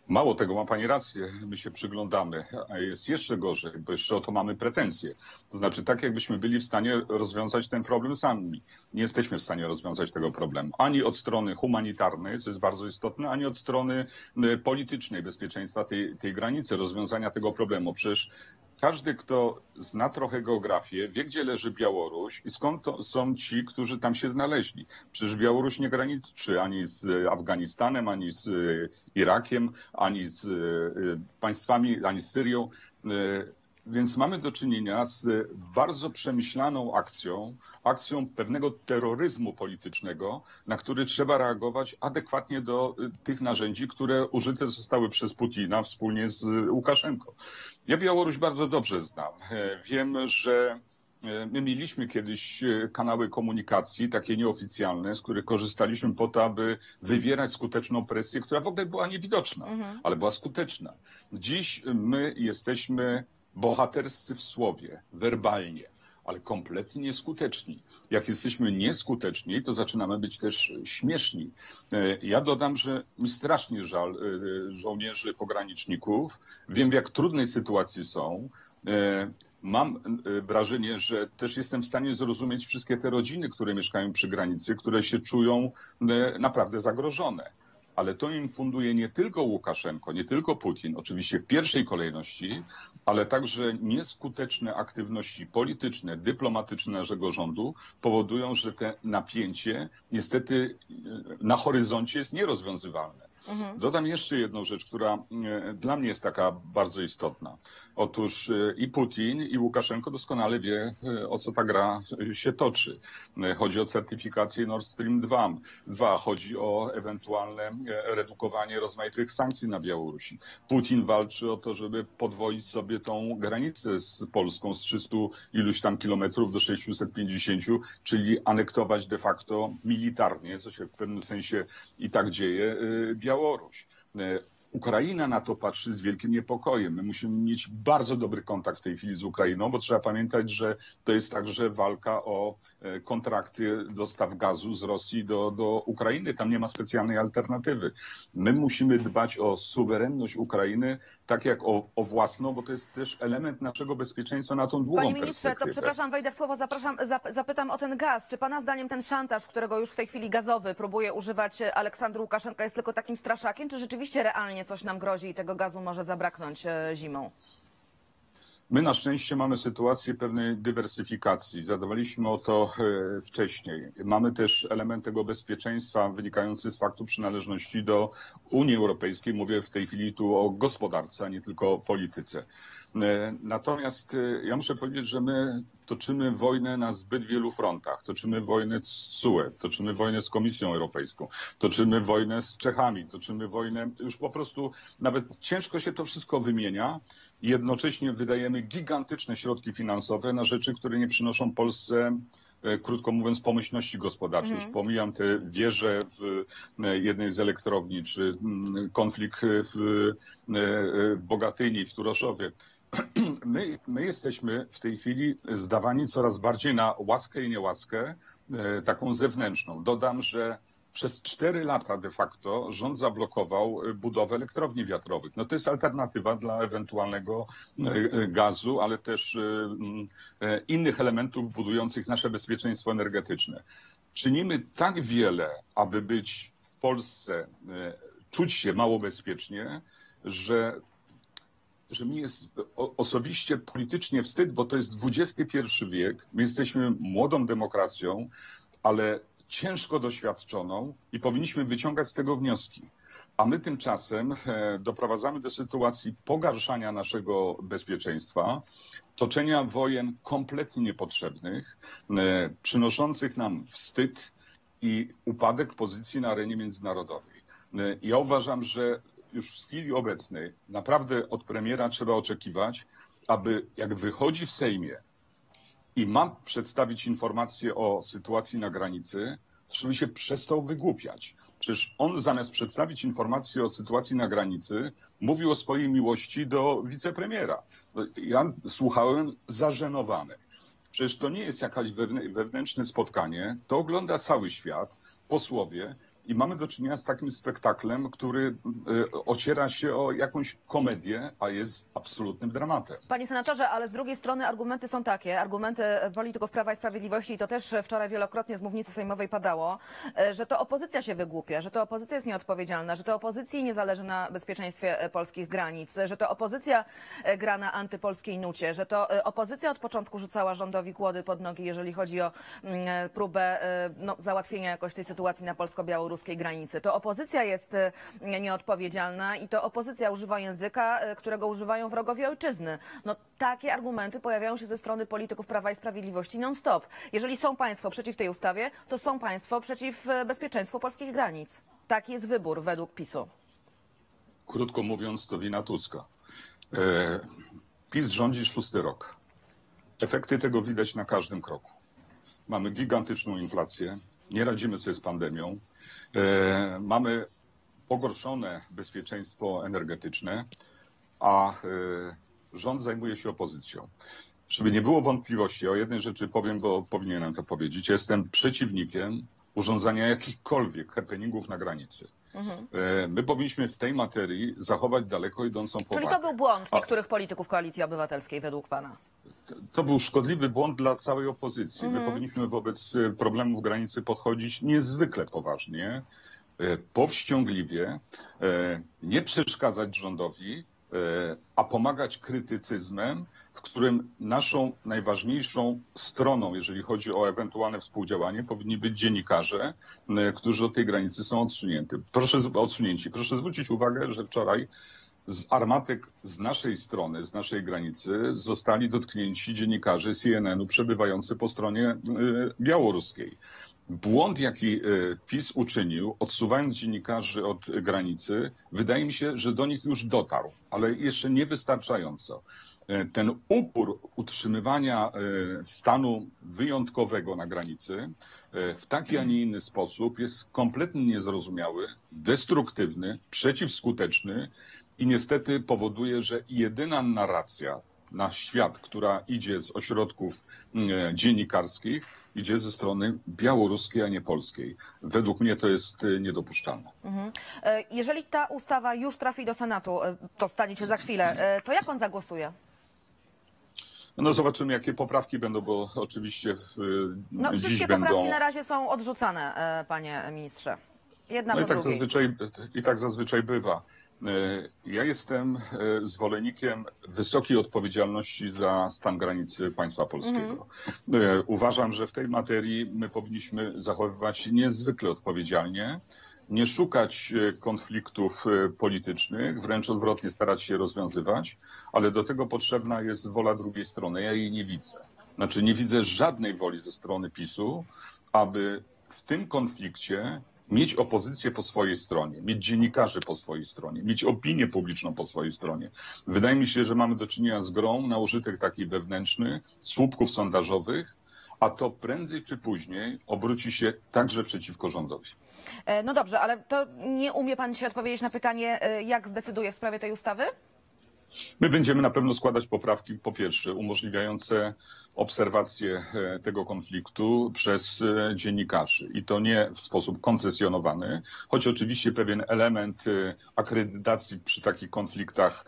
Mało tego, ma Pani rację, my się przyglądamy, jest jeszcze gorzej, bo jeszcze o to mamy pretensje. To znaczy tak, jakbyśmy byli w stanie rozwiązać ten problem sami. Nie jesteśmy w stanie rozwiązać tego problemu. Ani od strony humanitarnej, co jest bardzo istotne, ani od strony e, politycznej bezpieczeństwa tej, tej granicy, rozwiązania tego problemu. Przecież każdy, kto zna trochę geografię, wie, gdzie leży Białoruś i skąd to są ci, którzy tam się znaleźli. Przecież Białoruś nie graniczy ani z Afganistanem, ani z e, Irakiem, ani z e, państwami, ani z Syrią. E, Więc mamy do czynienia z bardzo przemyślaną akcją, akcją pewnego terroryzmu politycznego, na który trzeba reagować adekwatnie do e, tych narzędzi, które użyte zostały przez Putina wspólnie z Łukaszenką. Ja Białoruś bardzo dobrze znam. E, Wiem, że e, My mieliśmy kiedyś e, kanały komunikacji, takie nieoficjalne, z których korzystaliśmy po to, aby wywierać skuteczną presję, która w ogóle była niewidoczna, ale była skuteczna. Dziś my jesteśmy bohaterscy w słowie, werbalnie, ale kompletnie nieskuteczni. Jak jesteśmy nieskuteczni, to zaczynamy być też śmieszni. E, Ja dodam, że mi strasznie żal e, żołnierzy pograniczników. Wiem, w jak trudnej sytuacji są. E, Mam wrażenie, że też jestem w stanie zrozumieć wszystkie te rodziny, które mieszkają przy granicy, które się czują naprawdę zagrożone. Ale to im funduje nie tylko Łukaszenko, nie tylko Putin, oczywiście w pierwszej kolejności, ale także nieskuteczne aktywności polityczne, dyplomatyczne naszego rządu powodują, że te napięcie niestety e, na horyzoncie jest nierozwiązywalne. Dodam jeszcze jedną rzecz, która e, dla mnie jest taka bardzo istotna. Otóż e, i Putin, i Łukaszenko doskonale wie, e, o co ta gra się toczy. Chodzi o certyfikację Nord Stream 2. 2. Chodzi o ewentualne redukowanie rozmaitych sankcji na Białorusi. Putin walczy o to, żeby podwoić sobie tą granicę z Polską z 300 iluś tam kilometrów do 650, czyli anektować de facto militarnie, co się w pewnym sensie i tak dzieje, e, Białoruś. E, Ukraina na to patrzy z wielkim niepokojem. My musimy mieć bardzo dobry kontakt w tej chwili z Ukrainą, bo trzeba pamiętać, że to jest także walka o e, kontrakty dostaw gazu z Rosji do, do Ukrainy. Tam nie ma specjalnej alternatywy. My musimy dbać o suwerenność Ukrainy, tak jak o, o własną, bo to jest też element naszego bezpieczeństwa na tą długą Panie ministrze, to przepraszam, wejdę w słowo, zapraszam, zap, zapytam o ten gaz. Czy pana zdaniem ten szantaż, którego już w tej chwili gazowy próbuje używać Aleksandr Łukaszenka jest tylko takim straszakiem, czy rzeczywiście realnie coś nam grozi i tego gazu może zabraknąć e, zimą? My na szczęście mamy sytuację pewnej dywersyfikacji. Zadawaliśmy o to e, wcześniej. Mamy też element tego bezpieczeństwa wynikający z faktu przynależności do Unii Europejskiej. Mówię w tej chwili tu o gospodarce, a nie tylko o polityce. E, natomiast e, ja muszę powiedzieć, że my toczymy wojnę na zbyt wielu frontach. Toczymy wojnę z SUE, toczymy wojnę z Komisją Europejską, toczymy wojnę z Czechami, toczymy wojnę, już po prostu nawet ciężko się to wszystko wymienia i jednocześnie wydajemy gigantyczne środki finansowe na rzeczy, które nie przynoszą Polsce e, krótko mówiąc, pomyślności gospodarczej. Już pomijam te wieże w jednej z elektrowni, czy mm, konflikt w Bogatyni, w Turoszowie. My, my jesteśmy w tej chwili zdawani coraz bardziej na łaskę i niełaskę, e, taką zewnętrzną. Dodam, że przez cztery lata de facto rząd zablokował e, budowę elektrowni wiatrowych. No to jest alternatywa dla ewentualnego e, gazu, ale też innych elementów budujących nasze bezpieczeństwo energetyczne. Czynimy tak wiele, aby być w Polsce, czuć się mało bezpiecznie, że że mi jest osobiście politycznie wstyd, bo to jest XXI wiek. My jesteśmy młodą demokracją, ale ciężko doświadczoną i powinniśmy wyciągać z tego wnioski. A my tymczasem e, doprowadzamy do sytuacji pogarszania naszego bezpieczeństwa, toczenia wojen kompletnie niepotrzebnych, e, przynoszących nam wstyd i upadek pozycji na arenie międzynarodowej. E, ja uważam, że już w chwili obecnej naprawdę od premiera trzeba oczekiwać, aby jak wychodzi w Sejmie i ma przedstawić informację o sytuacji na granicy, żeby się przestał wygłupiać. Przecież on zamiast przedstawić informację o sytuacji na granicy, mówił o swojej miłości do wicepremiera. Ja słuchałem zażenowany. Przecież to nie jest jakieś wewnętrzne spotkanie, to ogląda cały świat, posłowie i mamy do czynienia z takim spektaklem, który y, ociera się o jakąś komedię, a jest absolutnym dramatem. Panie senatorze, ale z drugiej strony argumenty są takie, argumenty polityków Prawa i Sprawiedliwości, i to też wczoraj wielokrotnie z mównicy sejmowej padało, e, że to opozycja się wygłupia, że to opozycja jest nieodpowiedzialna, że to opozycji nie zależy na bezpieczeństwie e, polskich granic, że to opozycja e, gra na antypolskiej nucie, że to opozycja od początku rzucała rządowi kłody pod nogi, jeżeli chodzi o mm, próbę no, załatwienia jakoś tej sytuacji na polsko-białoruskiej białoruskiej granicy. To opozycja jest e, nieodpowiedzialna i to opozycja używa języka, e, którego używają wrogowie ojczyzny. No takie argumenty pojawiają się ze strony polityków Prawa i Sprawiedliwości non-stop. Jeżeli są państwo przeciw tej ustawie, to są państwo przeciw e, bezpieczeństwu polskich granic. Taki jest wybór według PiSu. Krótko mówiąc, to wina Tuska. PiS rządzi szósty rok. Efekty tego widać na każdym kroku. Mamy gigantyczną inflację, nie radzimy sobie z pandemią, E, mamy pogorszone bezpieczeństwo energetyczne, a e, rząd zajmuje się opozycją. Żeby nie było wątpliwości, o jednej rzeczy powiem, bo powinienem to powiedzieć. Jestem przeciwnikiem urządzania jakichkolwiek happeningów na granicy. Mhm. E, my powinniśmy w tej materii zachować daleko idącą powagę. Czyli to był błąd niektórych polityków Koalicji Obywatelskiej według Pana? To był szkodliwy błąd dla całej opozycji. My mhm. powinniśmy wobec e, problemów granicy podchodzić niezwykle poważnie, e, powściągliwie, e, nie przeszkadzać rządowi, a pomagać krytycyzmem, w którym naszą najważniejszą stroną, jeżeli chodzi o ewentualne współdziałanie, powinni być dziennikarze, którzy od tej granicy są odsunięci. Proszę, odsunięci. Proszę zwrócić uwagę, że wczoraj z armatek z naszej strony, z naszej granicy zostali dotknięci dziennikarze CNN-u przebywający po stronie y, białoruskiej. Błąd, jaki y, PiS uczynił, odsuwając dziennikarzy od granicy, wydaje mi się, że do nich już dotarł, ale jeszcze niewystarczająco. Y, ten upór utrzymywania stanu wyjątkowego na granicy w taki, a nie inny sposób jest kompletnie niezrozumiały, destruktywny, przeciwskuteczny i niestety powoduje, że jedyna narracja na świat, która idzie z ośrodków mm, e, dziennikarskich, idzie ze strony białoruskiej, a nie polskiej. Według mnie to jest e, niedopuszczalne. Mhm. E, jeżeli ta ustawa już trafi do Senatu, to stanie się za chwilę, to jak on zagłosuje? No zobaczymy, jakie poprawki będą, bo oczywiście w, no, dziś wszystkie będą... poprawki na razie są odrzucane, panie ministrze. Jedna No i tak, zazwyczaj, I tak zazwyczaj bywa. E, Ja jestem e, zwolennikiem wysokiej odpowiedzialności za stan granicy państwa polskiego. E, Uważam, że w tej materii my powinniśmy zachowywać niezwykle odpowiedzialnie, nie szukać konfliktów politycznych, wręcz odwrotnie starać się je rozwiązywać, ale do tego potrzebna jest wola drugiej strony. Ja jej nie widzę. Znaczy nie widzę żadnej woli ze strony PiSu, aby w tym konflikcie mieć opozycję po swojej stronie, mieć dziennikarzy po swojej stronie, mieć opinię publiczną po swojej stronie. Wydaje mi się, że mamy do czynienia z grą na użytek taki wewnętrzny, słupków sondażowych, a to prędzej czy później obróci się także przeciwko rządowi. E, No dobrze, ale to nie umie pan się odpowiedzieć na pytanie, e, jak zdecyduje w sprawie tej ustawy? My będziemy na pewno składać poprawki, po pierwsze, umożliwiające obserwację e, tego konfliktu przez e, dziennikarzy i to nie w sposób koncesjonowany, choć oczywiście pewien element e, akredytacji przy takich konfliktach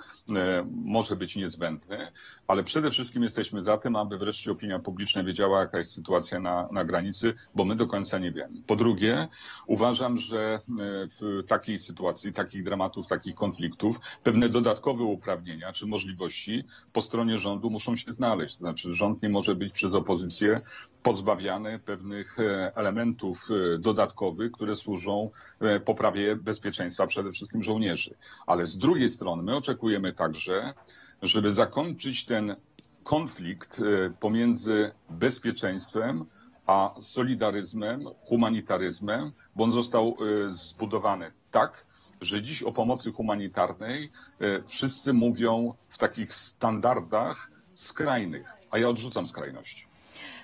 może być niezbędny, ale przede wszystkim jesteśmy za tym, aby wreszcie opinia publiczna wiedziała, jaka jest sytuacja na, na granicy, bo my do końca nie wiemy. Po drugie, uważam, że w takiej sytuacji, takich dramatów, takich konfliktów, pewne dodatkowe uprawnienia czy możliwości po stronie rządu muszą się znaleźć. To znaczy, rząd nie może być przez opozycję pozbawiany pewnych e, elementów e, dodatkowych, które służą e, poprawie bezpieczeństwa przede wszystkim żołnierzy. Ale z drugiej strony my oczekujemy także, żeby zakończyć ten konflikt pomiędzy bezpieczeństwem a solidaryzmem, humanitaryzmem, bo on został zbudowany tak, że dziś o pomocy humanitarnej e, wszyscy mówią w takich standardach skrajnych, a ja odrzucam skrajności.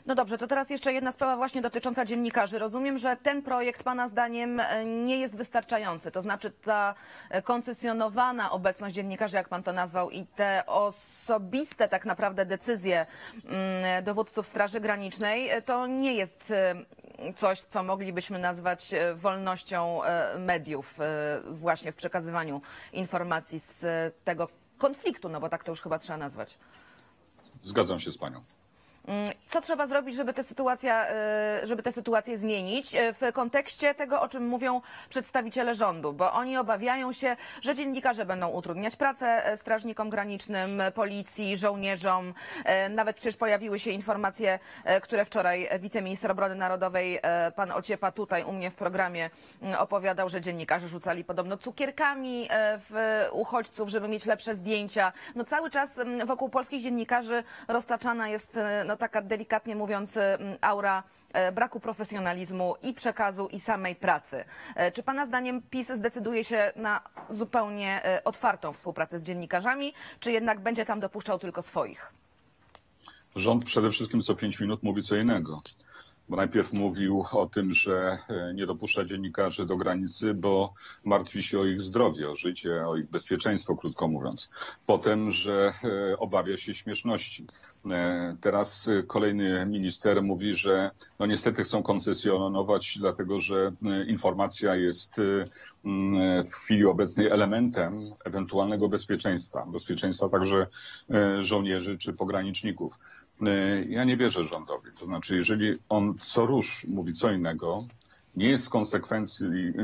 No dobrze, to teraz jeszcze jedna sprawa właśnie dotycząca dziennikarzy. Rozumiem, że ten projekt Pana zdaniem e, nie jest wystarczający. To znaczy ta e, koncesjonowana obecność dziennikarzy, jak Pan to nazwał, i te osobiste tak naprawdę decyzje mm, dowódców Straży Granicznej, e, to nie jest e, coś, co moglibyśmy nazwać e, wolnością e, mediów e, właśnie w przekazywaniu informacji z e, tego konfliktu, no bo tak to już chyba trzeba nazwać. Zgadzam się z panią. Co trzeba zrobić, żeby tę sytuację, y, żeby tę sytuację zmienić y, w kontekście tego, o czym mówią przedstawiciele rządu, bo oni obawiają się, że dziennikarze będą utrudniać pracę e, strażnikom granicznym, policji, żołnierzom. E, Nawet przecież pojawiły się informacje, e, które wczoraj wiceminister obrony narodowej, pan Ociepa, tutaj u mnie w programie mm, opowiadał, że dziennikarze rzucali podobno cukierkami w uchodźców, żeby mieć lepsze zdjęcia. No cały czas mm, wokół polskich dziennikarzy roztaczana jest e, no taka delikatnie mówiąc mm, aura e, braku profesjonalizmu i przekazu i samej pracy. E, Czy Pana zdaniem PiS zdecyduje się na zupełnie e, otwartą współpracę z dziennikarzami, czy jednak będzie tam dopuszczał tylko swoich? Rząd przede wszystkim co pięć minut mówi co innego. Bo najpierw mówił o tym, że e, nie dopuszcza dziennikarzy do granicy, bo martwi się o ich zdrowie, o życie, o ich bezpieczeństwo, krótko mówiąc. Potem, że e, obawia się śmieszności. E, Teraz kolejny minister mówi, że no niestety chcą koncesjonować, dlatego że informacja jest w chwili obecnej elementem ewentualnego bezpieczeństwa. Bezpieczeństwa także żołnierzy czy pograniczników. E, Ja nie wierzę rządowi. To znaczy, jeżeli on co rusz mówi co innego, nie jest,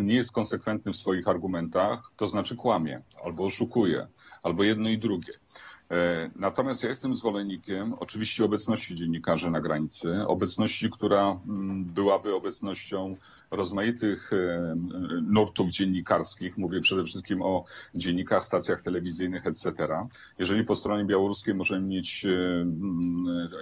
nie jest konsekwentny w swoich argumentach, to znaczy kłamie, albo oszukuje, albo jedno i drugie. E, Natomiast ja jestem zwolennikiem oczywiście obecności dziennikarzy na granicy, obecności, która mm, byłaby obecnością rozmaitych e, nurtów dziennikarskich. Mówię przede wszystkim o dziennikach, stacjach telewizyjnych, etc. Jeżeli po stronie białoruskiej możemy mieć e,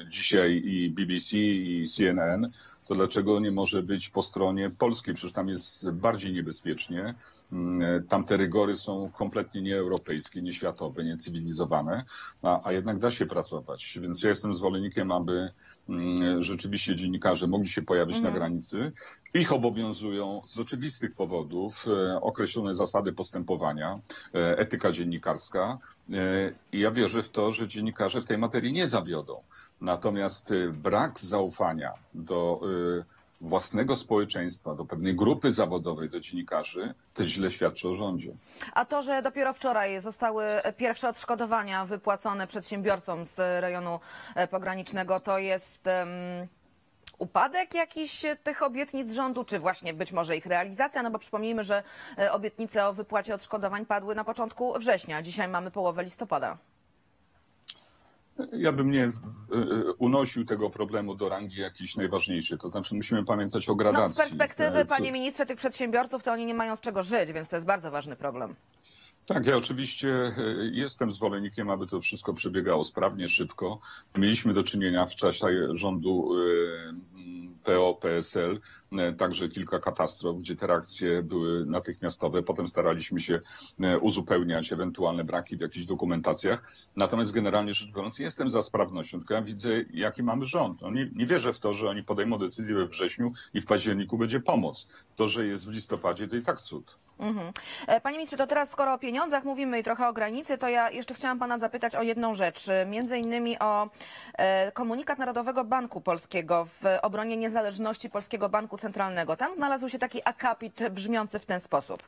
dzisiaj i BBC, i CNN, to dlaczego nie może być po stronie polskiej? Przecież tam jest bardziej niebezpiecznie. Mm, Tam te rygory są kompletnie nieeuropejskie, nieświatowe, niecywilizowane, a, a jednak da się pracować. Więc ja jestem zwolennikiem, aby mm, rzeczywiście dziennikarze mogli się pojawić na granicy. Ich obowiązują z oczywistych powodów e, określone zasady postępowania, e, etyka dziennikarska. E, I ja wierzę w to, że dziennikarze w tej materii nie zawiodą. Natomiast e, brak zaufania do e, własnego społeczeństwa, do pewnej grupy zawodowej, do dziennikarzy, też źle świadczy o rządzie. A to, że dopiero wczoraj zostały pierwsze odszkodowania wypłacone przedsiębiorcom z rejonu e, pogranicznego, to jest em, upadek jakiś tych obietnic rządu, czy właśnie być może ich realizacja? No bo przypomnijmy, że e, obietnice o wypłacie odszkodowań padły na początku września. Dzisiaj mamy połowę listopada. Ja bym nie w- unosił tego problemu do rangi jakiejś najważniejszej. To znaczy musimy pamiętać o No, gradacji. z perspektywy, E, panie ministrze, tych przedsiębiorców, to oni nie mają z czego żyć, więc to jest bardzo ważny problem. Tak, ja oczywiście e, jestem zwolennikiem, aby to wszystko przebiegało sprawnie, szybko. Mieliśmy do czynienia w czasie rządu e, PO-PSL e, także kilka katastrof, gdzie te reakcje były natychmiastowe. Potem staraliśmy się e, uzupełniać ewentualne braki w jakichś dokumentacjach. Natomiast generalnie rzecz biorąc jestem za sprawnością, tylko ja widzę, jaki mamy rząd. No nie, nie wierzę w to, że oni podejmą decyzję we wrześniu i w październiku będzie pomoc. To, że jest w listopadzie, to i tak cud. Mhm. E, Panie ministrze, to teraz skoro o pieniądzach mówimy i trochę o granicy, to ja jeszcze chciałam pana zapytać o jedną rzecz. E, Między innymi o e, komunikat Narodowego Banku Polskiego w obronie niezależności Polskiego Banku Centralnego. Tam znalazł się taki akapit brzmiący w ten sposób.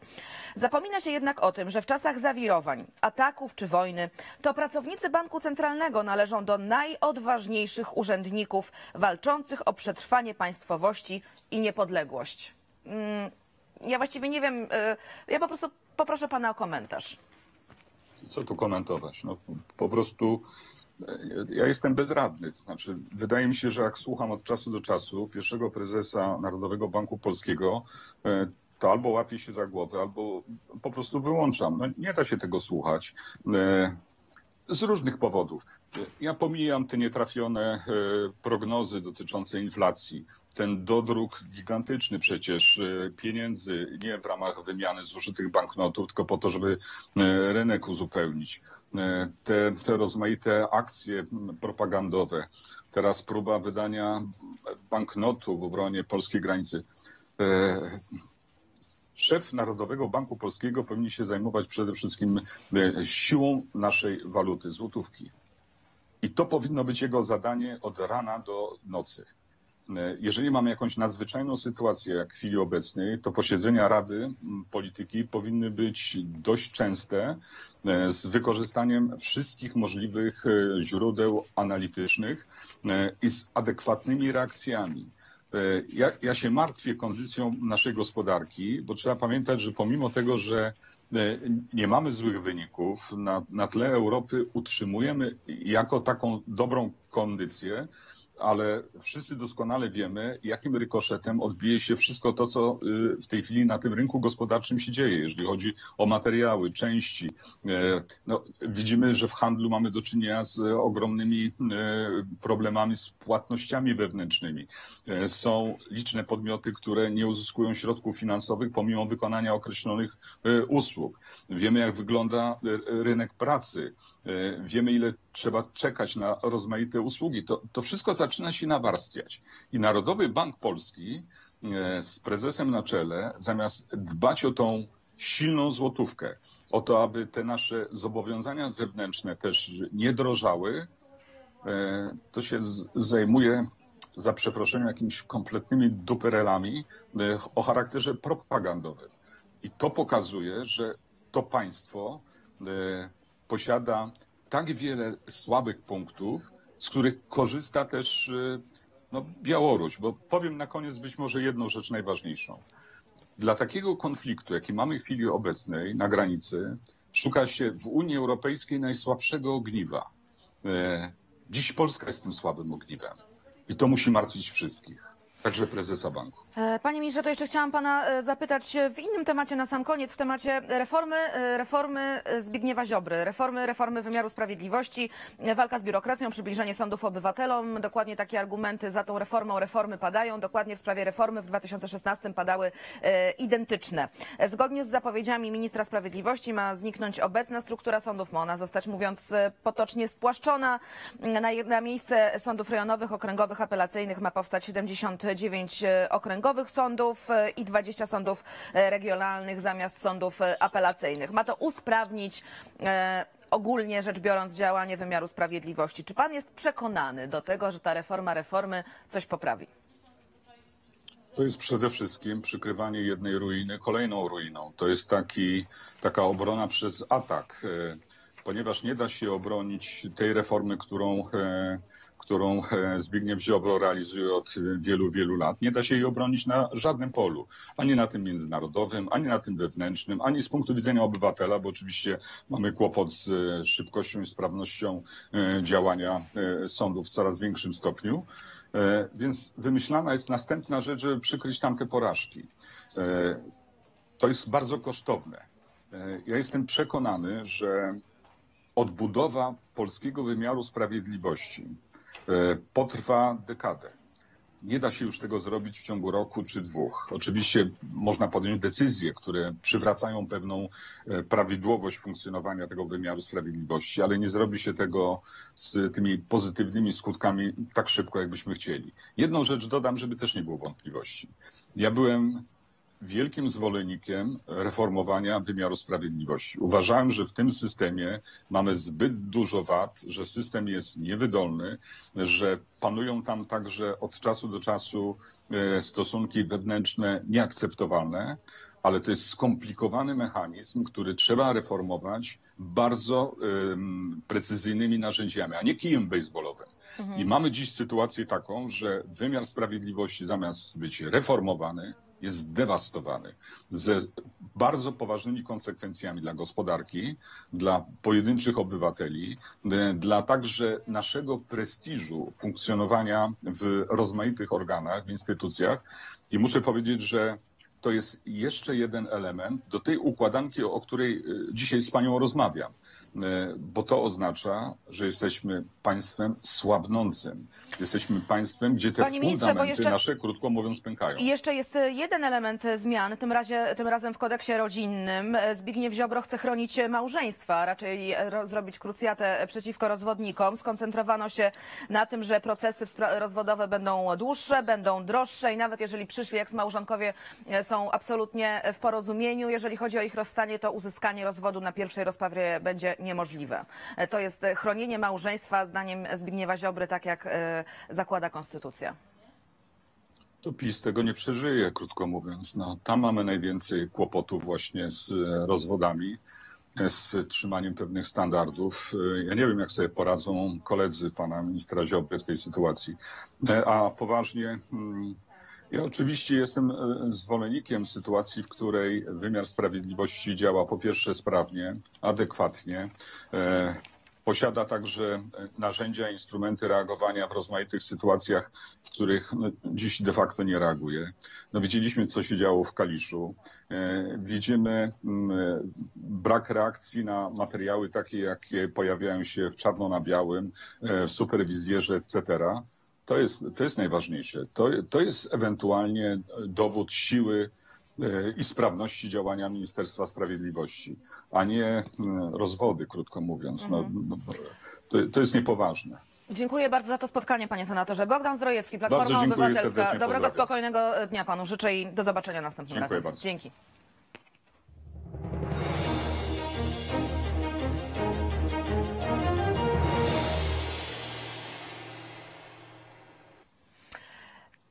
Zapomina się jednak o tym, że w czasach zawirowań, ataków czy wojny, to pracownicy Banku Centralnego należą do najodważniejszych urzędników walczących o przetrwanie państwowości i niepodległość. Mm, ja właściwie nie wiem, y, ja po prostu poproszę pana o komentarz. co tu komentować? No, po prostu ja jestem bezradny. To znaczy, wydaje mi się, że jak słucham od czasu do czasu pierwszego prezesa Narodowego Banku Polskiego, e, to albo łapię się za głowę, albo po prostu wyłączam. No, nie da się tego słuchać. Z różnych powodów. Ja pomijam te nietrafione e, prognozy dotyczące inflacji. Ten dodruk gigantyczny przecież e, pieniędzy, nie w ramach wymiany zużytych banknotów, tylko po to, żeby e, rynek uzupełnić. Te, te rozmaite akcje propagandowe. Teraz próba wydania banknotu w obronie polskiej granicy. Szef Narodowego Banku Polskiego powinien się zajmować przede wszystkim e, siłą naszej waluty, złotówki. I to powinno być jego zadanie od rana do nocy. E, Jeżeli mamy jakąś nadzwyczajną sytuację, jak w chwili obecnej, to posiedzenia Rady Polityki powinny być dość częste, e, z wykorzystaniem wszystkich możliwych źródeł analitycznych i z adekwatnymi reakcjami. E, Ja, ja się martwię kondycją naszej gospodarki, bo trzeba pamiętać, że pomimo tego, że e, nie mamy złych wyników, na, na tle Europy utrzymujemy jako taką dobrą kondycję, ale wszyscy doskonale wiemy, jakim rykoszetem odbije się wszystko to, co y, w tej chwili na tym rynku gospodarczym się dzieje, jeżeli chodzi o materiały, części. E, No, widzimy, że w handlu mamy do czynienia z ogromnymi e, problemami z płatnościami wewnętrznymi. E, Są liczne podmioty, które nie uzyskują środków finansowych pomimo wykonania określonych e, usług. Wiemy, jak wygląda e, rynek pracy. E, Wiemy, ile trzeba czekać na rozmaite usługi. To, to wszystko zaczyna się nawarstwiać. I Narodowy Bank Polski e, z prezesem na czele, zamiast dbać o tą silną złotówkę, o to, aby te nasze zobowiązania zewnętrzne też nie drożały, e, to się zajmuje za przeproszeniem jakimiś kompletnymi duperelami o charakterze propagandowym. I to pokazuje, że to państwo posiada tak wiele słabych punktów, z których korzysta też e, no, Białoruś. Bo powiem na koniec być może jedną rzecz najważniejszą. Dla takiego konfliktu, jaki mamy w chwili obecnej na granicy, szuka się w Unii Europejskiej najsłabszego ogniwa. E, Dziś Polska jest tym słabym ogniwem. I to musi martwić wszystkich, także prezesa banku. E, Panie ministrze, to jeszcze chciałam pana e, zapytać e, w innym temacie na sam koniec, w temacie reformy, reformy Zbigniewa Ziobry, reformy, reformy wymiaru sprawiedliwości, walka z biurokracją, przybliżenie sądów obywatelom. Dokładnie takie argumenty za tą reformą reformy padają. Dokładnie w sprawie reformy w 2016 padały identyczne. Zgodnie z zapowiedziami ministra sprawiedliwości ma zniknąć obecna struktura sądów, ma ona zostać, mówiąc potocznie, spłaszczona. Na, na miejsce sądów rejonowych, okręgowych, apelacyjnych ma powstać 79 e, okręgowych sądów e, i 20 sądów e, regionalnych zamiast sądów e, apelacyjnych. Ma to usprawnić ogólnie rzecz biorąc działanie wymiaru sprawiedliwości. Czy pan jest przekonany do tego, że ta reforma reformy coś poprawi? To jest przede wszystkim przykrywanie jednej ruiny kolejną ruiną. To jest taki, taka obrona przez atak. Ponieważ nie da się obronić tej reformy, którą, którą e, Zbigniew Ziobro realizuje od wielu, wielu lat. Nie da się jej obronić na żadnym polu, ani na tym międzynarodowym, ani na tym wewnętrznym, ani z punktu widzenia obywatela, bo oczywiście mamy kłopot z e, szybkością i sprawnością działania sądów w coraz większym stopniu. Więc wymyślana jest następna rzecz, żeby przykryć tamte porażki. To jest bardzo kosztowne. Ja jestem przekonany, że odbudowa polskiego wymiaru sprawiedliwości e, potrwa dekadę. Nie da się już tego zrobić w ciągu roku czy dwóch. Oczywiście można podjąć decyzje, które przywracają pewną e, prawidłowość funkcjonowania tego wymiaru sprawiedliwości, ale nie zrobi się tego z tymi pozytywnymi skutkami tak szybko, jakbyśmy chcieli. Jedną rzecz dodam, żeby też nie było wątpliwości. Ja byłem wielkim zwolennikiem reformowania wymiaru sprawiedliwości. Uważałem, że w tym systemie mamy zbyt dużo wad, że system jest niewydolny, że panują tam także od czasu do czasu e, stosunki wewnętrzne nieakceptowalne, ale to jest skomplikowany mechanizm, który trzeba reformować bardzo um, precyzyjnymi narzędziami, a nie kijem baseballowym. Mhm. I mamy dziś sytuację taką, że wymiar sprawiedliwości zamiast być reformowany, jest zdewastowany ze bardzo poważnymi konsekwencjami dla gospodarki, dla pojedynczych obywateli, dla także naszego prestiżu funkcjonowania w rozmaitych organach, w instytucjach. I muszę powiedzieć, że to jest jeszcze jeden element do tej układanki, o której y, dzisiaj z Panią rozmawiam. E, bo to oznacza, że jesteśmy państwem słabnącym. Jesteśmy państwem, gdzie te Panie fundamenty jeszcze, nasze, krótko mówiąc, pękają. I jeszcze jest e, jeden element e, zmian, tym, razie, tym razem w kodeksie rodzinnym. Zbigniew Ziobro chce chronić małżeństwa, raczej zrobić krucjatę przeciwko rozwodnikom. Skoncentrowano się na tym, że procesy rozwodowe będą dłuższe, będą droższe i nawet jeżeli przyszli eks-małżonkowie są absolutnie w porozumieniu, jeżeli chodzi o ich rozstanie, to uzyskanie rozwodu na pierwszej rozprawie będzie niemożliwe. E, to jest e, chronienie małżeństwa, zdaniem Zbigniewa Ziobry, tak jak e, zakłada konstytucja. To PiS tego nie przeżyje, krótko mówiąc. No, tam mamy najwięcej kłopotów właśnie z rozwodami, z trzymaniem pewnych standardów. Ja nie wiem, jak sobie poradzą koledzy pana ministra Ziobry w tej sytuacji. A poważnie, hmm, ja oczywiście jestem e, zwolennikiem sytuacji, w której wymiar sprawiedliwości działa po pierwsze sprawnie, adekwatnie. E, posiada także e, narzędzia, instrumenty reagowania w rozmaitych sytuacjach, w których no, dziś de facto nie reaguje. No, widzieliśmy, co się działo w Kaliszu. Widzimy mm, brak reakcji na materiały takie, jakie pojawiają się w czarno na białym, w superwizjerze, etc. To jest, to jest najważniejsze. To, to jest ewentualnie dowód siły e, i sprawności działania Ministerstwa Sprawiedliwości, a nie rozwody, krótko mówiąc. No, mhm. No, to, to, jest niepoważne. Dziękuję bardzo za to spotkanie, panie senatorze. Bogdan Zdrojewski, Platforma Obywatelska. Dobrego, spokojnego dnia panu życzę i do zobaczenia następnym Dziękuję razem. Bardzo. Dzięki.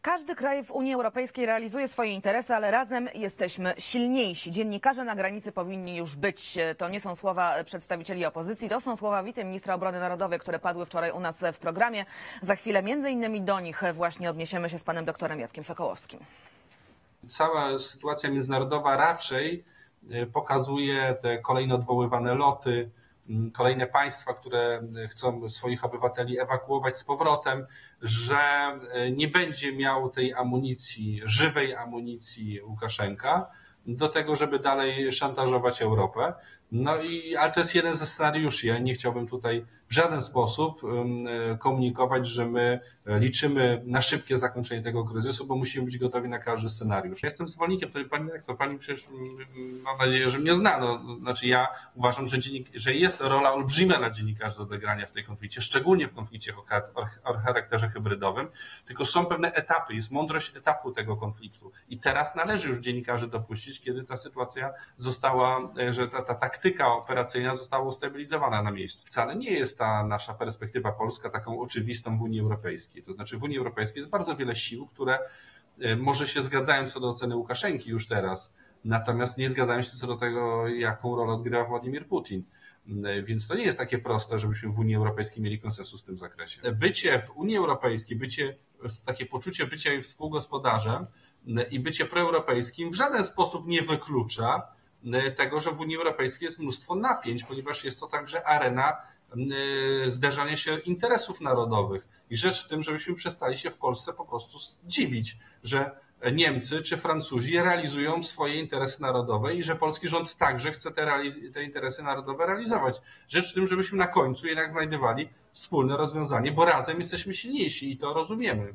Każdy kraj w Unii Europejskiej realizuje swoje interesy, ale razem jesteśmy silniejsi. Dziennikarze na granicy powinni już być. To nie są słowa przedstawicieli opozycji, to są słowa wiceministra obrony narodowej, które padły wczoraj u nas w programie. Za chwilę między innymi do nich właśnie odniesiemy się z panem doktorem Jackiem Sokołowskim. Cała sytuacja międzynarodowa raczej e, pokazuje te kolejno odwoływane loty, kolejne państwa, które chcą swoich obywateli ewakuować z powrotem, że e, nie będzie miał tej amunicji, żywej amunicji Łukaszenka do tego, żeby dalej szantażować Europę. No i, ale to jest jeden ze scenariuszy. Ja nie chciałbym tutaj w żaden sposób e, komunikować, że my liczymy na szybkie zakończenie tego kryzysu, bo musimy być gotowi na każdy scenariusz. Ja jestem zwolennikiem, to pani to pani przecież mam nadzieję, że mnie zna. No, znaczy ja uważam, że, dziennik, że jest rola olbrzymia dla dziennikarzy do odegrania w tej konflikcie, szczególnie w konflikcie o charakterze hybrydowym, tylko są pewne etapy, jest mądrość etapu tego konfliktu i teraz należy już dziennikarzy dopuścić, kiedy ta sytuacja została, że ta, ta taktyka operacyjna została ustabilizowana na miejscu. Wcale nie jest ta nasza perspektywa polska taką oczywistą w Unii Europejskiej. To znaczy w Unii Europejskiej jest bardzo wiele sił, które e, może się zgadzają co do oceny Łukaszenki już teraz, natomiast nie zgadzają się co do tego, jaką rolę odgrywa Władimir Putin. Więc to nie jest takie proste, żebyśmy w Unii Europejskiej mieli konsensus w tym zakresie. Bycie w Unii Europejskiej, bycie, takie poczucie bycia współgospodarzem i bycie proeuropejskim w żaden sposób nie wyklucza tego, że w Unii Europejskiej jest mnóstwo napięć, ponieważ jest to także arena zderzania się interesów narodowych. I rzecz w tym, żebyśmy przestali się w Polsce po prostu dziwić, że Niemcy czy Francuzi realizują swoje interesy narodowe i że polski rząd także chce te, te, interesy narodowe realizować. Rzecz w tym, żebyśmy na końcu jednak znajdowali wspólne rozwiązanie, bo razem jesteśmy silniejsi i to rozumiemy.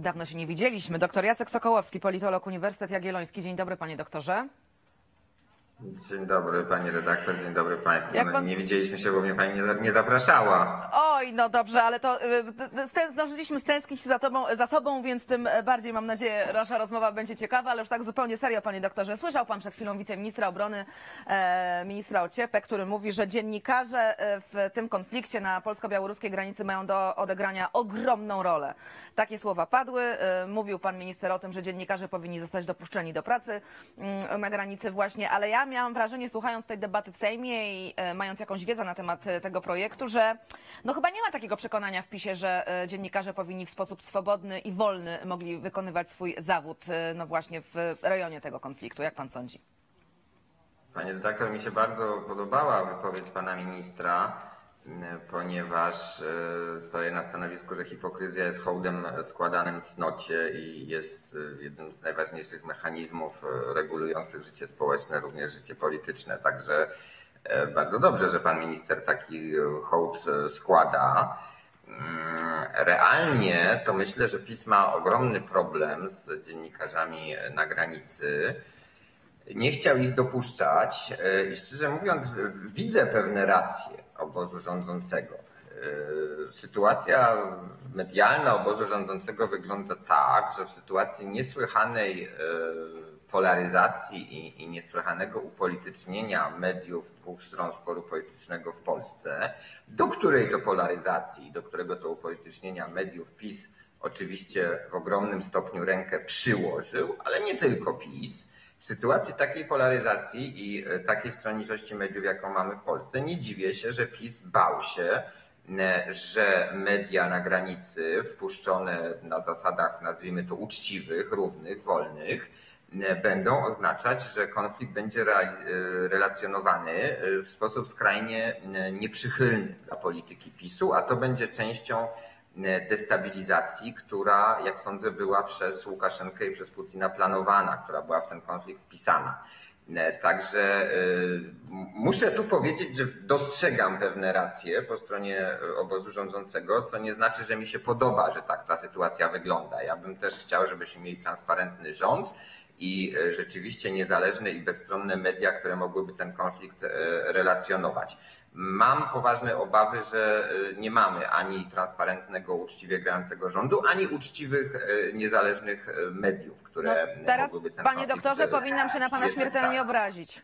Dawno się nie widzieliśmy. Doktor Jacek Sokołowski, politolog Uniwersytet Jagielloński. Dzień dobry, panie doktorze. Dzień dobry pani redaktor, dzień dobry państwu. Jak pan- Nie widzieliśmy się, bo mnie pani nie, za- nie zapraszała. Oj, no dobrze, ale to y, stę- zdążyliśmy stęsknić się za, tobą, za sobą, więc tym bardziej mam nadzieję nasza rozmowa będzie ciekawa, ale już tak zupełnie serio, panie doktorze. Słyszał pan przed chwilą wiceministra obrony, e, ministra Ociepę, który mówi, że dziennikarze e, w tym konflikcie na polsko-białoruskiej granicy mają do odegrania ogromną rolę. Takie słowa padły. E, mówił pan minister o tym, że dziennikarze powinni zostać dopuszczeni do pracy mm, na granicy właśnie, ale ja miałam wrażenie, słuchając tej debaty w Sejmie i e, mając jakąś wiedzę na temat e, tego projektu, że no chyba nie ma takiego przekonania w PiSie, że e, dziennikarze powinni w sposób swobodny i wolny mogli wykonywać swój zawód, e, no właśnie w rejonie tego konfliktu. Jak pan sądzi? Panie redaktor, mi się bardzo podobała wypowiedź pana ministra, ponieważ e, stoję na stanowisku, że hipokryzja jest hołdem składanym cnocie i jest e, jednym z najważniejszych mechanizmów e, regulujących życie społeczne, również życie polityczne. Także bardzo dobrze, że pan minister taki hołd składa. Mm, Realnie to myślę, że PiS ma ogromny problem z dziennikarzami na granicy. Nie chciał ich dopuszczać e, i szczerze mówiąc, widzę pewne racje obozu rządzącego. E, Sytuacja medialna obozu rządzącego wygląda tak, że w sytuacji niesłychanej e, polaryzacji i, niesłychanego upolitycznienia mediów dwóch stron sporu politycznego w Polsce, do której to polaryzacji do którego to upolitycznienia mediów PiS oczywiście w ogromnym stopniu rękę przyłożył, ale nie tylko PiS. W sytuacji takiej polaryzacji i e, takiej stronniczości mediów, jaką mamy w Polsce, nie dziwię się, że PiS bał się, e, że media na granicy, wpuszczone na zasadach, nazwijmy to uczciwych, równych, wolnych, e, będą oznaczać, że konflikt będzie relacjonowany w sposób skrajnie nieprzychylny dla polityki PiSu, a to będzie częścią destabilizacji, która, jak sądzę, była przez Łukaszenkę i przez Putina planowana, która była w ten konflikt wpisana. E, Także e, muszę tu powiedzieć, że dostrzegam pewne racje po stronie e, obozu rządzącego, co nie znaczy, że mi się podoba, że tak ta sytuacja wygląda. Ja bym też chciał, żebyśmy mieli transparentny rząd i e, rzeczywiście niezależne i bezstronne media, które mogłyby ten konflikt e, relacjonować. Mam poważne obawy, że e, nie mamy ani transparentnego, uczciwie grającego rządu, ani uczciwych, e, niezależnych e, mediów, które No, teraz, mogłyby ten panie doktorze, powinnam się na pana śmiertelnie obrazić.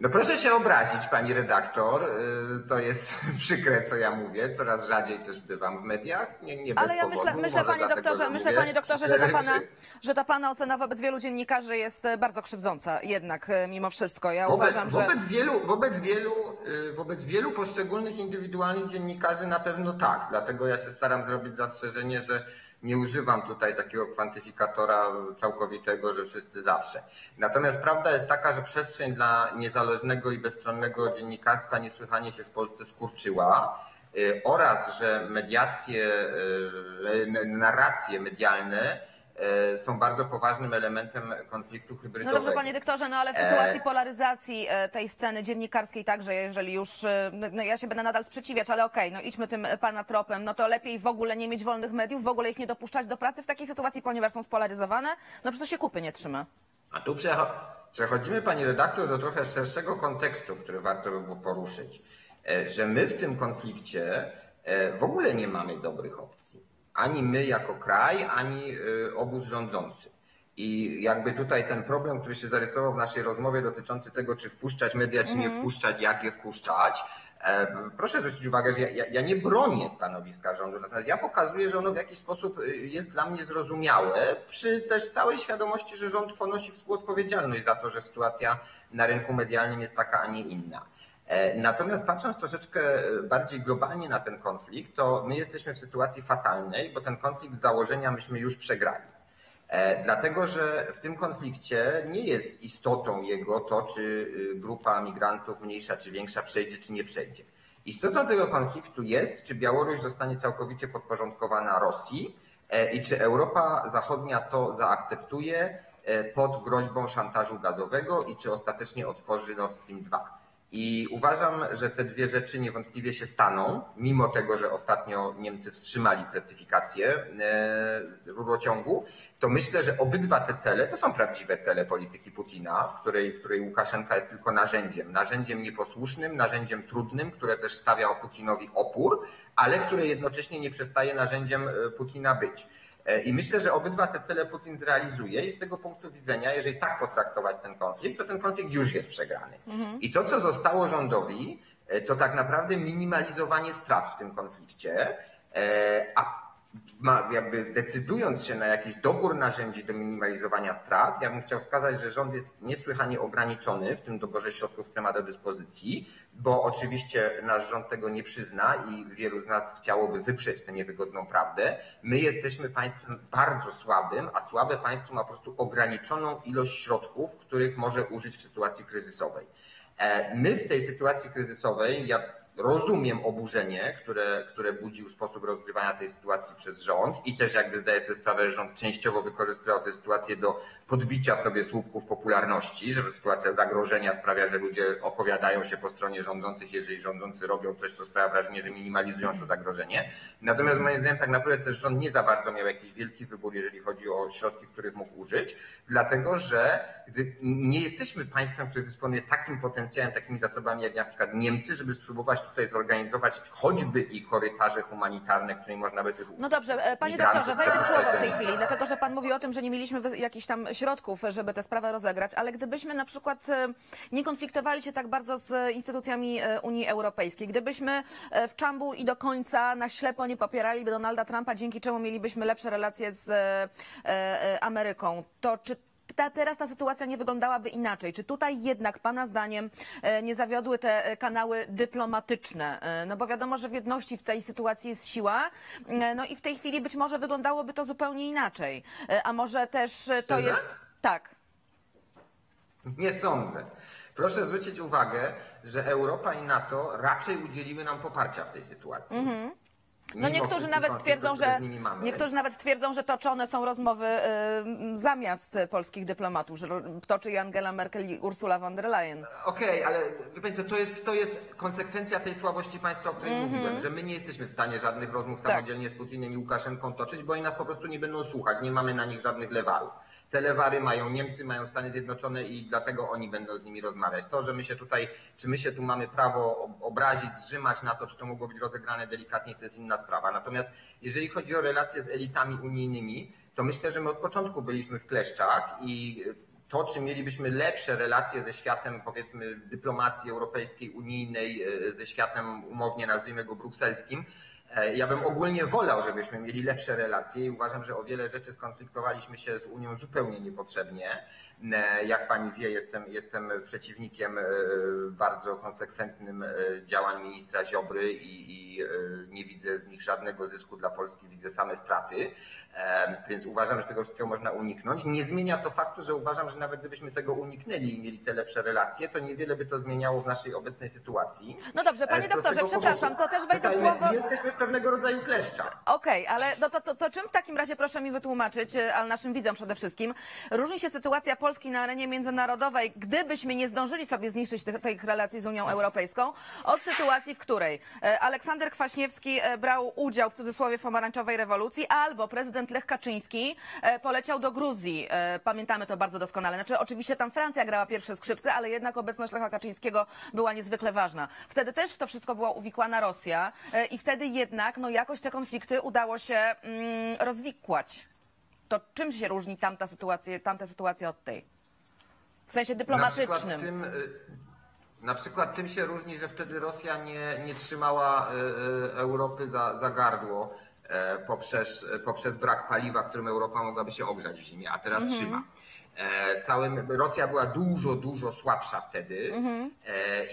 No proszę się obrazić, pani redaktor. Y, To jest przykre, co ja mówię. Coraz rzadziej też bywam w mediach. Nie, nie bez Ale ja powodu. myślę, myślę panie doktorze, że myślę panie doktorze, że ta, pana, że ta pana ocena wobec wielu dziennikarzy jest e, bardzo krzywdząca jednak e, mimo wszystko. Ja Wobec, uważam, że... wobec, wielu, wobec, wielu, y, wobec wielu poszczególnych indywidualnych dziennikarzy na pewno tak. Dlatego ja się staram zrobić zastrzeżenie, że nie używam tutaj takiego kwantyfikatora całkowitego, że wszyscy zawsze. Natomiast prawda jest taka, że przestrzeń dla niezależnego i bezstronnego dziennikarstwa niesłychanie się w Polsce skurczyła y, oraz, że mediacje, y, narracje medialne są bardzo poważnym elementem konfliktu No hybrydowego. dobrze, panie doktorze, no ale w E, sytuacji polaryzacji e, tej sceny dziennikarskiej także, jeżeli już, e, no no ja się będę nadal sprzeciwiać, ale okej, no idźmy tym e, pana tropem, no to lepiej w ogóle nie mieć wolnych mediów, w ogóle ich nie dopuszczać do pracy w takiej sytuacji, ponieważ są spolaryzowane, no przecież się kupy nie trzyma. A tu przecho- przechodzimy, pani redaktor, do trochę szerszego kontekstu, który warto by było poruszyć. E, Że my w tym konflikcie e, w ogóle nie mamy dobrych opcji. Ani my jako kraj, ani e, obóz rządzący. I jakby tutaj ten problem, który się zarysował w naszej rozmowie dotyczący tego, czy wpuszczać media, czy nie wpuszczać, jak je wpuszczać, E, Proszę zwrócić uwagę, że ja, ja, ja nie bronię stanowiska rządu, natomiast ja pokazuję, że ono w jakiś sposób y, jest dla mnie zrozumiałe, przy też całej świadomości, że rząd ponosi współodpowiedzialność za to, że sytuacja na rynku medialnym jest taka, a nie inna. E, Natomiast patrząc troszeczkę bardziej globalnie na ten konflikt, to my jesteśmy w sytuacji fatalnej, bo ten konflikt z założenia myśmy już przegrali. E, Dlatego, że w tym konflikcie nie jest istotą jego to, czy y, grupa migrantów mniejsza czy większa przejdzie, czy nie przejdzie. Istotą tego konfliktu jest, czy Białoruś zostanie całkowicie podporządkowana Rosji e, i czy Europa Zachodnia to zaakceptuje e, pod groźbą szantażu gazowego i czy ostatecznie otworzy Nord Stream 2. I uważam, że te dwie rzeczy niewątpliwie się staną, mimo tego, że ostatnio Niemcy wstrzymali certyfikację e, rurociągu, to myślę, że obydwa te cele to są prawdziwe cele polityki Putina, w której, w której Łukaszenka jest tylko narzędziem. Narzędziem nieposłusznym, narzędziem trudnym, które też stawia Putinowi opór, ale które jednocześnie nie przestaje narzędziem e, Putina być. E, I myślę, że obydwa te cele Putin zrealizuje i z tego punktu widzenia, jeżeli tak potraktować ten konflikt, to ten konflikt już jest przegrany. I to, co zostało rządowi, e, to tak naprawdę minimalizowanie strat w tym konflikcie, e, a ma, jakby decydując się na jakiś dobór narzędzi do minimalizowania strat, ja bym chciał wskazać, że rząd jest niesłychanie ograniczony w tym doborze środków, które ma do dyspozycji, bo oczywiście nasz rząd tego nie przyzna i wielu z nas chciałoby wyprzeć tę niewygodną prawdę. My jesteśmy państwem bardzo słabym, a słabe państwo ma po prostu ograniczoną ilość środków, których może użyć w sytuacji kryzysowej. E, My w tej sytuacji kryzysowej, ja rozumiem oburzenie, które, które budził sposób rozgrywania tej sytuacji przez rząd i też jakby zdaję sobie sprawę, że rząd częściowo wykorzystywał tę sytuację do podbicia sobie słupków popularności, żeby sytuacja zagrożenia sprawia, że ludzie opowiadają się po stronie rządzących, jeżeli rządzący robią coś, co sprawia wrażenie, że minimalizują to zagrożenie. Natomiast moim zdaniem tak naprawdę też rząd nie za bardzo miał jakiś wielki wybór, jeżeli chodzi o środki, których mógł użyć, dlatego że nie jesteśmy państwem, które dysponuje takim potencjałem, takimi zasobami jak na przykład Niemcy, żeby spróbować tutaj zorganizować choćby i korytarze humanitarne, którymi można by tych No dobrze, e, panie doktorze, wejdę w słowo w tej chwili, dlatego że pan mówi o tym, że nie mieliśmy jakichś tam środków, żeby tę sprawę rozegrać, ale gdybyśmy na przykład e, nie konfliktowali się tak bardzo z instytucjami e, Unii Europejskiej, gdybyśmy w czambu i do końca na ślepo nie popierali Donalda Trumpa, dzięki czemu mielibyśmy lepsze relacje z Ameryką, to czy ta, teraz ta sytuacja nie wyglądałaby inaczej? Czy tutaj jednak Pana zdaniem e, nie zawiodły te e, kanały dyplomatyczne? E, No bo wiadomo, że w jedności w tej sytuacji jest siła, no i w tej chwili być może wyglądałoby to zupełnie inaczej. A może też to jest... Tak. Nie sądzę. Proszę zwrócić uwagę, że Europa i NATO raczej udzieliły nam poparcia w tej sytuacji. No niektórzy nawet twierdzą, że niektórzy nawet twierdzą, że toczone są rozmowy zamiast polskich dyplomatów, że toczy je Angela Merkel i Ursula von der Leyen. Okej, ale pani co, to jest, to jest konsekwencja tej słabości państwa, o której Mhm. mówiłem, że my nie jesteśmy w stanie żadnych rozmów Tak. samodzielnie z Putinem i Łukaszenką toczyć, bo oni nas po prostu nie będą słuchać, nie mamy na nich żadnych lewarów. Te lewary mają Niemcy, mają Stany Zjednoczone i dlatego oni będą z nimi rozmawiać. To, że my się tutaj, czy my się tu mamy prawo ob- obrazić, zrzymać na to, czy to mogło być rozegrane delikatnie, to jest inna sprawa. Natomiast jeżeli chodzi o relacje z elitami unijnymi, to myślę, że my od początku byliśmy w kleszczach i to, czy mielibyśmy lepsze relacje ze światem, powiedzmy, dyplomacji europejskiej, unijnej, e, ze światem umownie nazwijmy go brukselskim, ja bym ogólnie wolał, żebyśmy mieli lepsze relacje i uważam, że o wiele rzeczy skonfliktowaliśmy się z Unią zupełnie niepotrzebnie. Jak pani wie, jestem, jestem przeciwnikiem e, bardzo konsekwentnym e, działań ministra Ziobry i, i e, nie widzę z nich żadnego zysku dla Polski, widzę same straty. Więc uważam, że tego wszystkiego można uniknąć. Nie zmienia to faktu, że uważam, że nawet gdybyśmy tego uniknęli i mieli te lepsze relacje, to niewiele by to zmieniało w naszej obecnej sytuacji. No dobrze, panie doktorze, przepraszam, powodu. to też wejdę w słowo. Jesteśmy w pewnego rodzaju kleszczach. Okej, ale no to, to, to czym w takim razie proszę mi wytłumaczyć, ale naszym widzom przede wszystkim, różni się sytuacja Polski na arenie międzynarodowej, gdybyśmy nie zdążyli sobie zniszczyć tych, tych relacji z Unią Europejską, od sytuacji, w której e, Aleksander Kwaśniewski e, brał udział w cudzysłowie w pomarańczowej rewolucji, albo prezydent Lech Kaczyński e, poleciał do Gruzji. Pamiętamy to bardzo doskonale. Znaczy, oczywiście tam Francja grała pierwsze skrzypce, ale jednak obecność Lecha Kaczyńskiego była niezwykle ważna. Wtedy też w to wszystko była uwikłana Rosja i wtedy jednak no, jakoś te konflikty udało się mm, rozwikłać. To czym się różni tamta sytuacja, tamta sytuacja od tej? W sensie Na dyplomatycznym. tym, y, Na przykład tym się różni, że wtedy Rosja nie, nie trzymała e, e, Europy za, za gardło e, poprzez, poprzez brak paliwa, którym Europa mogłaby się ogrzać w zimie, a teraz trzyma. Całym, Rosja była dużo, dużo słabsza wtedy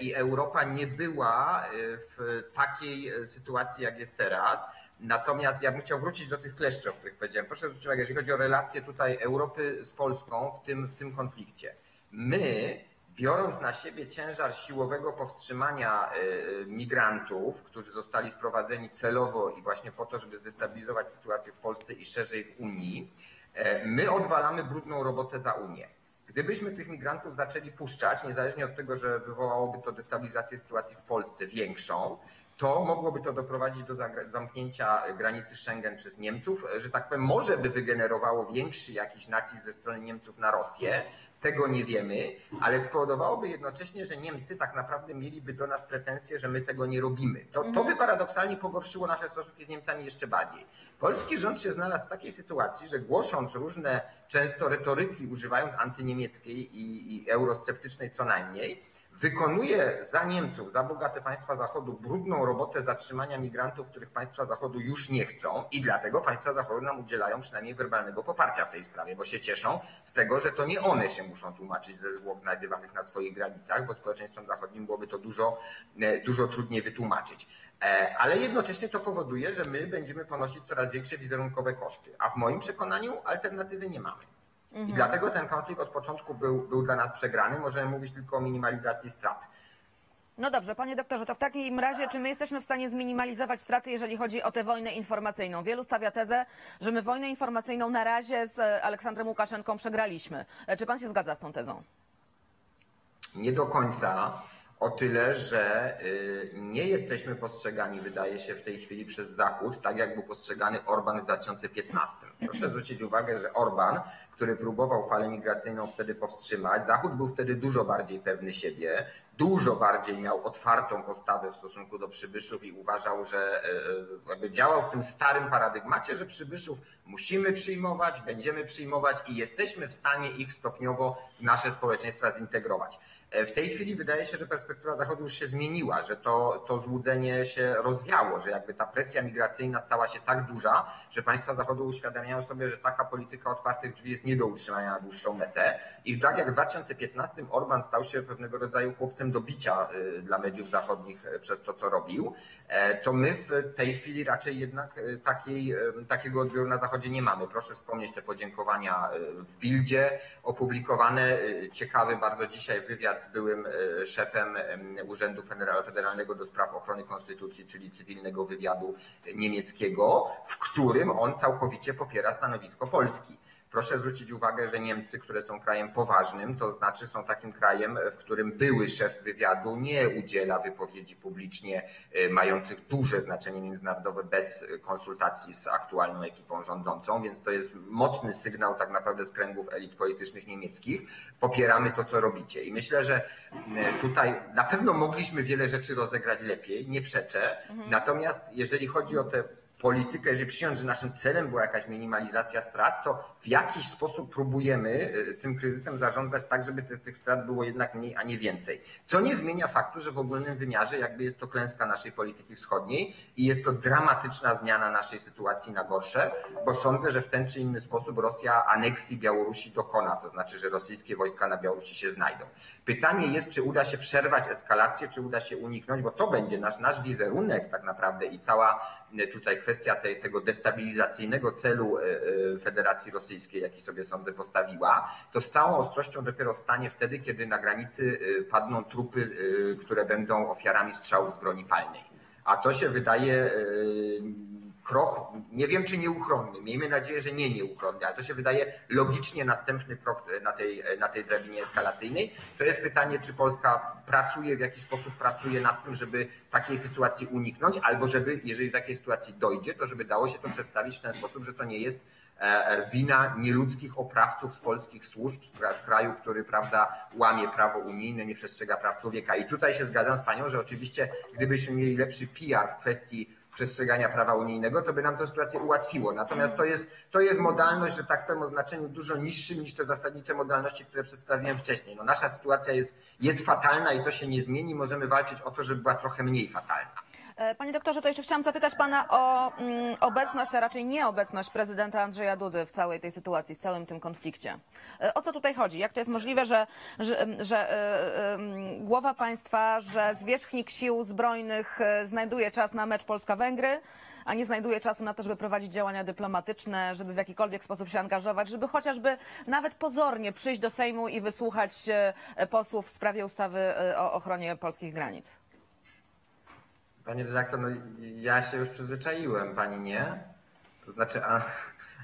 i Europa nie była w takiej sytuacji, jak jest teraz. Natomiast ja bym chciał wrócić do tych kleszczy, o których powiedziałem. Proszę zwrócić uwagę, jeżeli chodzi o relacje tutaj Europy z Polską w tym, w tym konflikcie. My biorąc na siebie ciężar siłowego powstrzymania y, migrantów, którzy zostali sprowadzeni celowo i właśnie po to, żeby zdestabilizować sytuację w Polsce i szerzej w Unii, e, my odwalamy brudną robotę za Unię. Gdybyśmy tych migrantów zaczęli puszczać, niezależnie od tego, że wywołałoby to destabilizację sytuacji w Polsce większą, to mogłoby to doprowadzić do zamknięcia granicy Schengen przez Niemców, że tak powiem, może by wygenerowało większy jakiś nacisk ze strony Niemców na Rosję, tego nie wiemy, ale spowodowałoby jednocześnie, że Niemcy tak naprawdę mieliby do nas pretensje, że my tego nie robimy. To, to by paradoksalnie pogorszyło nasze stosunki z Niemcami jeszcze bardziej. Polski rząd się znalazł w takiej sytuacji, że głosząc różne często retoryki, używając antyniemieckiej i, i eurosceptycznej co najmniej, wykonuje za Niemców, za bogate państwa Zachodu brudną robotę zatrzymania migrantów, których państwa Zachodu już nie chcą i dlatego państwa Zachodu nam udzielają przynajmniej werbalnego poparcia w tej sprawie, bo się cieszą z tego, że to nie one się muszą tłumaczyć ze zwłok znajdywanych na swoich granicach, bo społeczeństwom zachodnim byłoby to dużo, e, dużo trudniej wytłumaczyć. E, ale jednocześnie to powoduje, że my będziemy ponosić coraz większe wizerunkowe koszty, a w moim przekonaniu alternatywy nie mamy. I dlatego ten konflikt od początku był, był dla nas przegrany. Możemy mówić tylko o minimalizacji strat. No dobrze, panie doktorze, to w takim razie, czy my jesteśmy w stanie zminimalizować straty, jeżeli chodzi o tę wojnę informacyjną? Wielu stawia tezę, że my wojnę informacyjną na razie z Aleksandrem Łukaszenką przegraliśmy. E, czy pan się zgadza z tą tezą? Nie do końca. O tyle, że y, nie jesteśmy postrzegani, wydaje się, w tej chwili przez Zachód, tak jak był postrzegany Orban w 2015. Proszę zwrócić uwagę, że Orban który próbował falę migracyjną wtedy powstrzymać. Zachód był wtedy dużo bardziej pewny siebie, dużo bardziej miał otwartą postawę w stosunku do przybyszów i uważał, że e, e, jakby działał w tym starym paradygmacie, że przybyszów musimy przyjmować, będziemy przyjmować i jesteśmy w stanie ich stopniowo w nasze społeczeństwa zintegrować. E, w tej chwili wydaje się, że perspektywa Zachodu już się zmieniła, że to, to złudzenie się rozwiało, że jakby ta presja migracyjna stała się tak duża, że państwa Zachodu uświadamiają sobie, że taka polityka otwartych drzwi jest nie do utrzymania na dłuższą metę. I tak jak w 2015 Orban stał się pewnego rodzaju chłopcem do bicia y, dla mediów zachodnich y, przez to, co robił, e, to my w tej chwili raczej jednak y, takiej, takiego odbioru na Zachodzie nie mamy. Proszę wspomnieć te podziękowania w Bildzie opublikowane. Ciekawy bardzo dzisiaj wywiad z byłym szefem Urzędu Federalnego do Spraw Ochrony Konstytucji, czyli cywilnego wywiadu niemieckiego, w którym on całkowicie popiera stanowisko Polski. Proszę zwrócić uwagę, że Niemcy, które są krajem poważnym, to znaczy są takim krajem, w którym były szef wywiadu nie udziela wypowiedzi publicznie e, mających duże znaczenie międzynarodowe bez konsultacji z aktualną ekipą rządzącą, więc to jest mocny sygnał tak naprawdę z kręgów elit politycznych niemieckich. Popieramy to, co robicie. I myślę, że e, tutaj na pewno mogliśmy wiele rzeczy rozegrać lepiej, nie przeczę. Mhm. Natomiast jeżeli chodzi o te politykę, jeżeli przyjąć, że naszym celem była jakaś minimalizacja strat, to w jakiś sposób próbujemy y, tym kryzysem zarządzać tak, żeby tych, tych strat było jednak mniej, a nie więcej. Co nie zmienia faktu, że w ogólnym wymiarze jakby jest to klęska naszej polityki wschodniej i jest to dramatyczna zmiana naszej sytuacji na gorsze, bo sądzę, że w ten czy inny sposób Rosja aneksji Białorusi dokona, to znaczy, że rosyjskie wojska na Białorusi się znajdą. Pytanie jest, czy uda się przerwać eskalację, czy uda się uniknąć, bo to będzie nasz, nasz wizerunek tak naprawdę i cała tutaj kwestia tego destabilizacyjnego celu e, e, Federacji Rosyjskiej, jaki sobie sądzę postawiła, to z całą ostrością dopiero stanie wtedy, kiedy na granicy e, padną trupy, które będą ofiarami strzałów z broni palnej. A to się wydaje krok, nie wiem czy nieuchronny, miejmy nadzieję, że nie nieuchronny, ale to się wydaje logicznie następny krok na tej, na tej drabinie eskalacyjnej. To jest pytanie, czy Polska pracuje, w jakiś sposób pracuje nad tym, żeby takiej sytuacji uniknąć, albo żeby, jeżeli do takiej sytuacji dojdzie, to żeby dało się to przedstawić w ten sposób, że to nie jest e, wina nieludzkich oprawców polskich służb z kraju, który prawda, łamie prawo unijne, nie przestrzega praw człowieka. I tutaj się zgadzam z panią, że oczywiście gdybyśmy mieli lepszy PR w kwestii przestrzegania prawa unijnego, to by nam tę sytuację ułatwiło. Natomiast to jest, to jest modalność, że tak powiem, o znaczeniu dużo niższym niż te zasadnicze modalności, które przedstawiłem wcześniej. No, nasza sytuacja jest, jest fatalna i to się nie zmieni. Możemy walczyć o to, żeby była trochę mniej fatalna. E, Panie doktorze, to jeszcze chciałam zapytać pana o mm, obecność, a raczej nieobecność prezydenta Andrzeja Dudy w całej tej sytuacji, w całym tym konflikcie. E, O co tutaj chodzi? Jak to jest możliwe, że, że, że e, em, głowa państwa, że zwierzchnik sił zbrojnych znajduje czas na mecz Polska-Węgry, a nie znajduje czasu na to, żeby prowadzić działania dyplomatyczne, żeby w jakikolwiek sposób się angażować, żeby chociażby nawet pozornie przyjść do Sejmu i wysłuchać posłów w sprawie ustawy o ochronie polskich granic? Panie redaktor, no ja się już przyzwyczaiłem, pani nie? To znaczy a-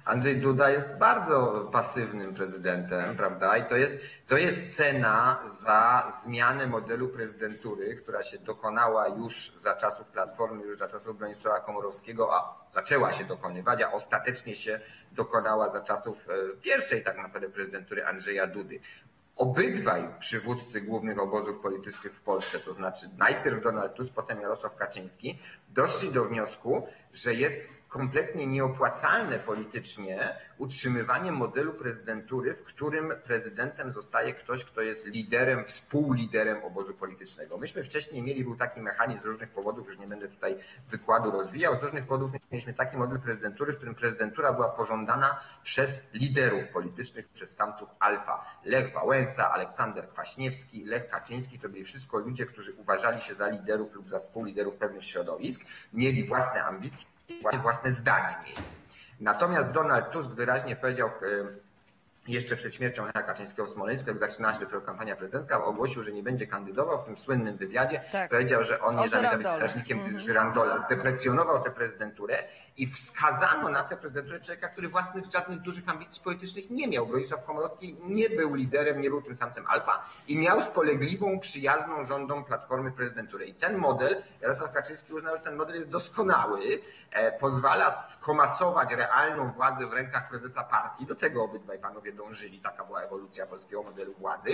Andrzej Duda jest bardzo pasywnym prezydentem, prawda? I to jest, to jest cena za zmianę modelu prezydentury, która się dokonała już za czasów Platformy, już za czasów Bronisława Komorowskiego, a zaczęła się dokonywać, a ostatecznie się dokonała za czasów e, pierwszej tak naprawdę prezydentury Andrzeja Dudy obydwaj przywódcy głównych obozów politycznych w Polsce, to znaczy najpierw Donald Tusk, potem Jarosław Kaczyński, doszli do wniosku, że jest kompletnie nieopłacalne politycznie utrzymywanie modelu prezydentury, w którym prezydentem zostaje ktoś, kto jest liderem, współliderem obozu politycznego. Myśmy wcześniej mieli, był taki mechanizm z różnych powodów, już nie będę tutaj wykładu rozwijał, z różnych powodów mieliśmy taki model prezydentury, w którym prezydentura była pożądana przez liderów politycznych, przez samców alfa. Lech Wałęsa, Aleksander Kwaśniewski, Lech Kaczyński, to byli wszystko ludzie, którzy uważali się za liderów lub za współliderów pewnych środowisk, mieli własne ambicje, własne zdanie mieli. Natomiast Donald Tusk wyraźnie powiedział e, jeszcze przed śmiercią Lecha Kaczyńskiego w Smoleńsku, jak zaczynała się dopiero kampania prezydencka, ogłosił, że nie będzie kandydował w tym słynnym wywiadzie. Tak. Powiedział, że on O nie zamierza być strażnikiem Mhm. Żyrandola. Zdeprecjonował tę prezydenturę i wskazano na tę prezydenturę człowieka, który własnych żadnych dużych ambicji politycznych nie miał. Bronisław Komorowski nie był liderem, nie był tym samcem alfa i miał spolegliwą, przyjazną rządom Platformy prezydenturę. I ten model, Jarosław Kaczyński uznał, że ten model jest doskonały, e, pozwala skomasować realną władzę w rękach prezesa partii. Do tego obydwaj panowie dążyli. Taka była ewolucja polskiego modelu władzy.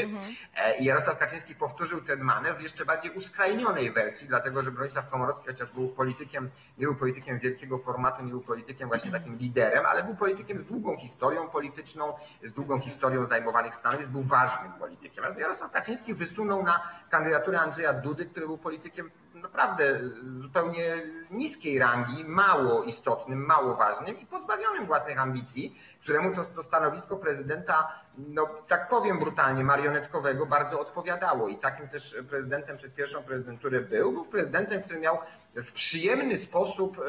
E, I Jarosław Kaczyński powtórzył ten manewr w jeszcze bardziej uskrajnionej wersji, dlatego że Bronisław Komorowski, chociaż był politykiem, nie był politykiem wielkiego formatu, nie był politykiem właśnie takim liderem, ale był politykiem z długą historią polityczną, z długą historią zajmowanych stanowisk, był ważnym politykiem. A Jarosław Kaczyński wysunął na kandydaturę Andrzeja Dudy, który był politykiem naprawdę zupełnie niskiej rangi, mało istotnym, mało ważnym i pozbawionym własnych ambicji, któremu to, to stanowisko prezydenta, no tak powiem brutalnie, marionetkowego bardzo odpowiadało. I takim też prezydentem przez pierwszą prezydenturę był. Był prezydentem, który miał w przyjemny sposób e,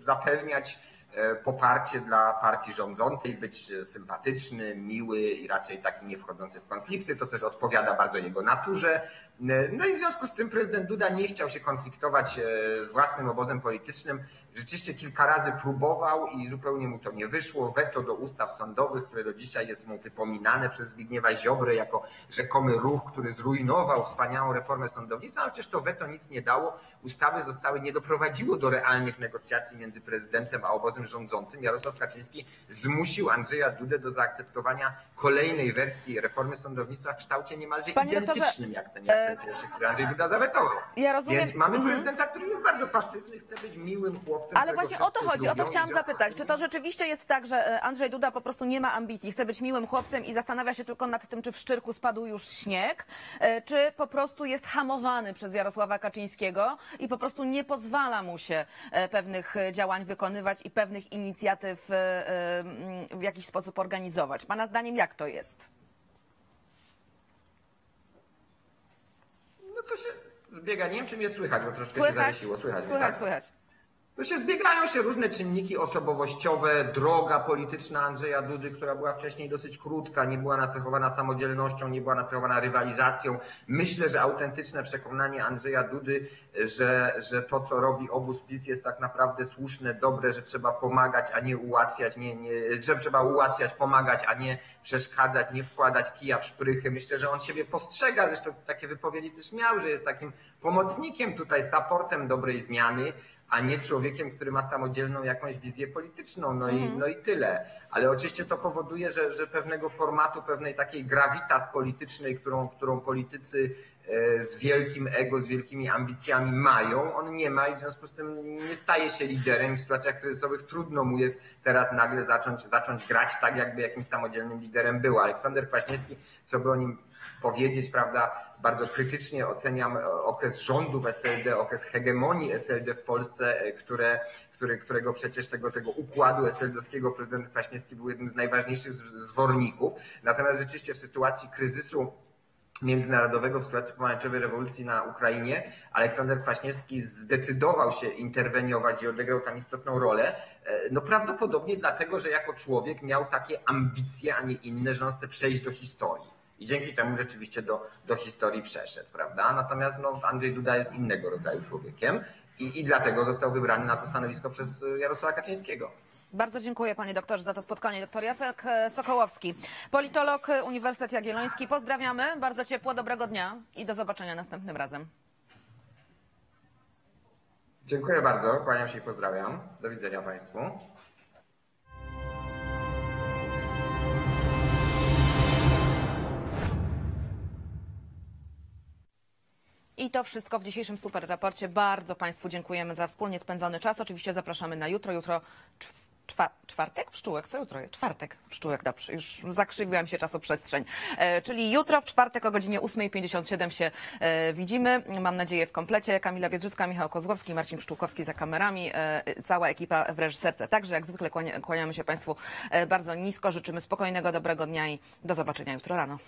zapewniać poparcie dla partii rządzącej, być sympatyczny, miły i raczej taki nie wchodzący w konflikty. To też odpowiada bardzo jego naturze. No i w związku z tym prezydent Duda nie chciał się konfliktować e, z własnym obozem politycznym. Rzeczywiście kilka razy próbował i zupełnie mu to nie wyszło. Weto do ustaw sądowych, które do dzisiaj jest mu wypominane przez Zbigniewa Ziobrę jako rzekomy ruch, który zrujnował wspaniałą reformę sądownictwa, ale przecież to weto nic nie dało. Ustawy zostały, nie doprowadziło do realnych negocjacji między prezydentem a obozem rządzącym. Jarosław Kaczyński zmusił Andrzeja Dudę do zaakceptowania kolejnej wersji reformy sądownictwa w kształcie niemalże Panie doktorze, identycznym jak ten, jak ten pierwszy, który Andrzej Duda zawetował. Ja rozumiem- Więc mamy Mhm. prezydenta, który jest bardzo pasywny, chce być miłym chłopcem. Ale którego właśnie o to chodzi, o to chciałam zapytać. Czy to rzeczywiście jest tak, że e, Andrzej Duda po prostu nie ma ambicji, chce być miłym chłopcem i zastanawia się tylko nad tym, czy w Szczyrku spadł już śnieg, e, czy po prostu jest hamowany przez Jarosława Kaczyńskiego i po prostu nie pozwala mu się e, pewnych działań wykonywać i pewnych inicjatyw w jakiś sposób organizować. Pana zdaniem jak to jest? No to się zbiega, nie wiem czy mnie słychać, bo troszkę się Słychać, zawiesiło. Słychać, słychać, tak? słychać. To się zbiegają się różne czynniki osobowościowe, droga polityczna Andrzeja Dudy, która była wcześniej dosyć krótka, nie była nacechowana samodzielnością, nie była nacechowana rywalizacją. Myślę, że autentyczne przekonanie Andrzeja Dudy, że, że to, co robi obóz PiS jest tak naprawdę słuszne, dobre, że trzeba pomagać, a nie ułatwiać, nie, nie, że trzeba ułatwiać, pomagać, a nie przeszkadzać, nie wkładać kija w szprychy. Myślę, że on siebie postrzega, zresztą takie wypowiedzi też miał, że jest takim pomocnikiem tutaj, supportem dobrej zmiany a nie człowiekiem, który ma samodzielną jakąś wizję polityczną, no, i, no i tyle. Ale oczywiście to powoduje, że, że pewnego formatu, pewnej takiej gravitas politycznej, którą, którą politycy z wielkim ego, z wielkimi ambicjami mają. On nie ma i w związku z tym nie staje się liderem. W sytuacjach kryzysowych trudno mu jest teraz nagle zacząć, zacząć grać tak, jakby jakimś samodzielnym liderem był. Aleksander Kwaśniewski, co by o nim powiedzieć, prawda, bardzo krytycznie oceniam e, okres rządów SLD, okres hegemonii SLD w Polsce, e, które, którego przecież tego, tego układu SLD-owskiego prezydent Kwaśniewski był jednym z najważniejszych zworników. Natomiast rzeczywiście w sytuacji kryzysu międzynarodowego w sytuacji pomarańczowej rewolucji na Ukrainie Aleksander Kwaśniewski zdecydował się interweniować i odegrał tam istotną rolę. E, No prawdopodobnie dlatego, że jako człowiek miał takie ambicje, a nie inne, że on chce przejść do historii. I dzięki temu rzeczywiście do, do historii przeszedł, prawda? Natomiast no, Andrzej Duda jest innego rodzaju człowiekiem i, i dlatego został wybrany na to stanowisko przez e, Jarosława Kaczyńskiego. Bardzo dziękuję panie doktorze za to spotkanie. Doktor Jacek e, Sokołowski, politolog e, Uniwersytet Jagielloński. Pozdrawiamy, bardzo ciepło, dobrego dnia i do zobaczenia następnym razem. Dziękuję bardzo, kłaniam się i pozdrawiam. Do widzenia Państwu. I to wszystko w dzisiejszym super raporcie. Bardzo Państwu dziękujemy za wspólnie spędzony czas. Oczywiście zapraszamy na jutro. Jutro czwa, czwartek? Pszczółek, co jutro jest? Czwartek. Pszczółek, dobrze. Już zakrzywiłam się czasoprzestrzeń. E, czyli jutro w czwartek o godzinie 8.57 się e, widzimy. Mam nadzieję w komplecie. Kamila Biedrzycka, Michał Kozłowski, Marcin Pszczółkowski za kamerami. E, cała ekipa w reżyserce. Także jak zwykle kłania, kłaniamy się Państwu e, bardzo nisko. Życzymy spokojnego, dobrego dnia i do zobaczenia jutro rano.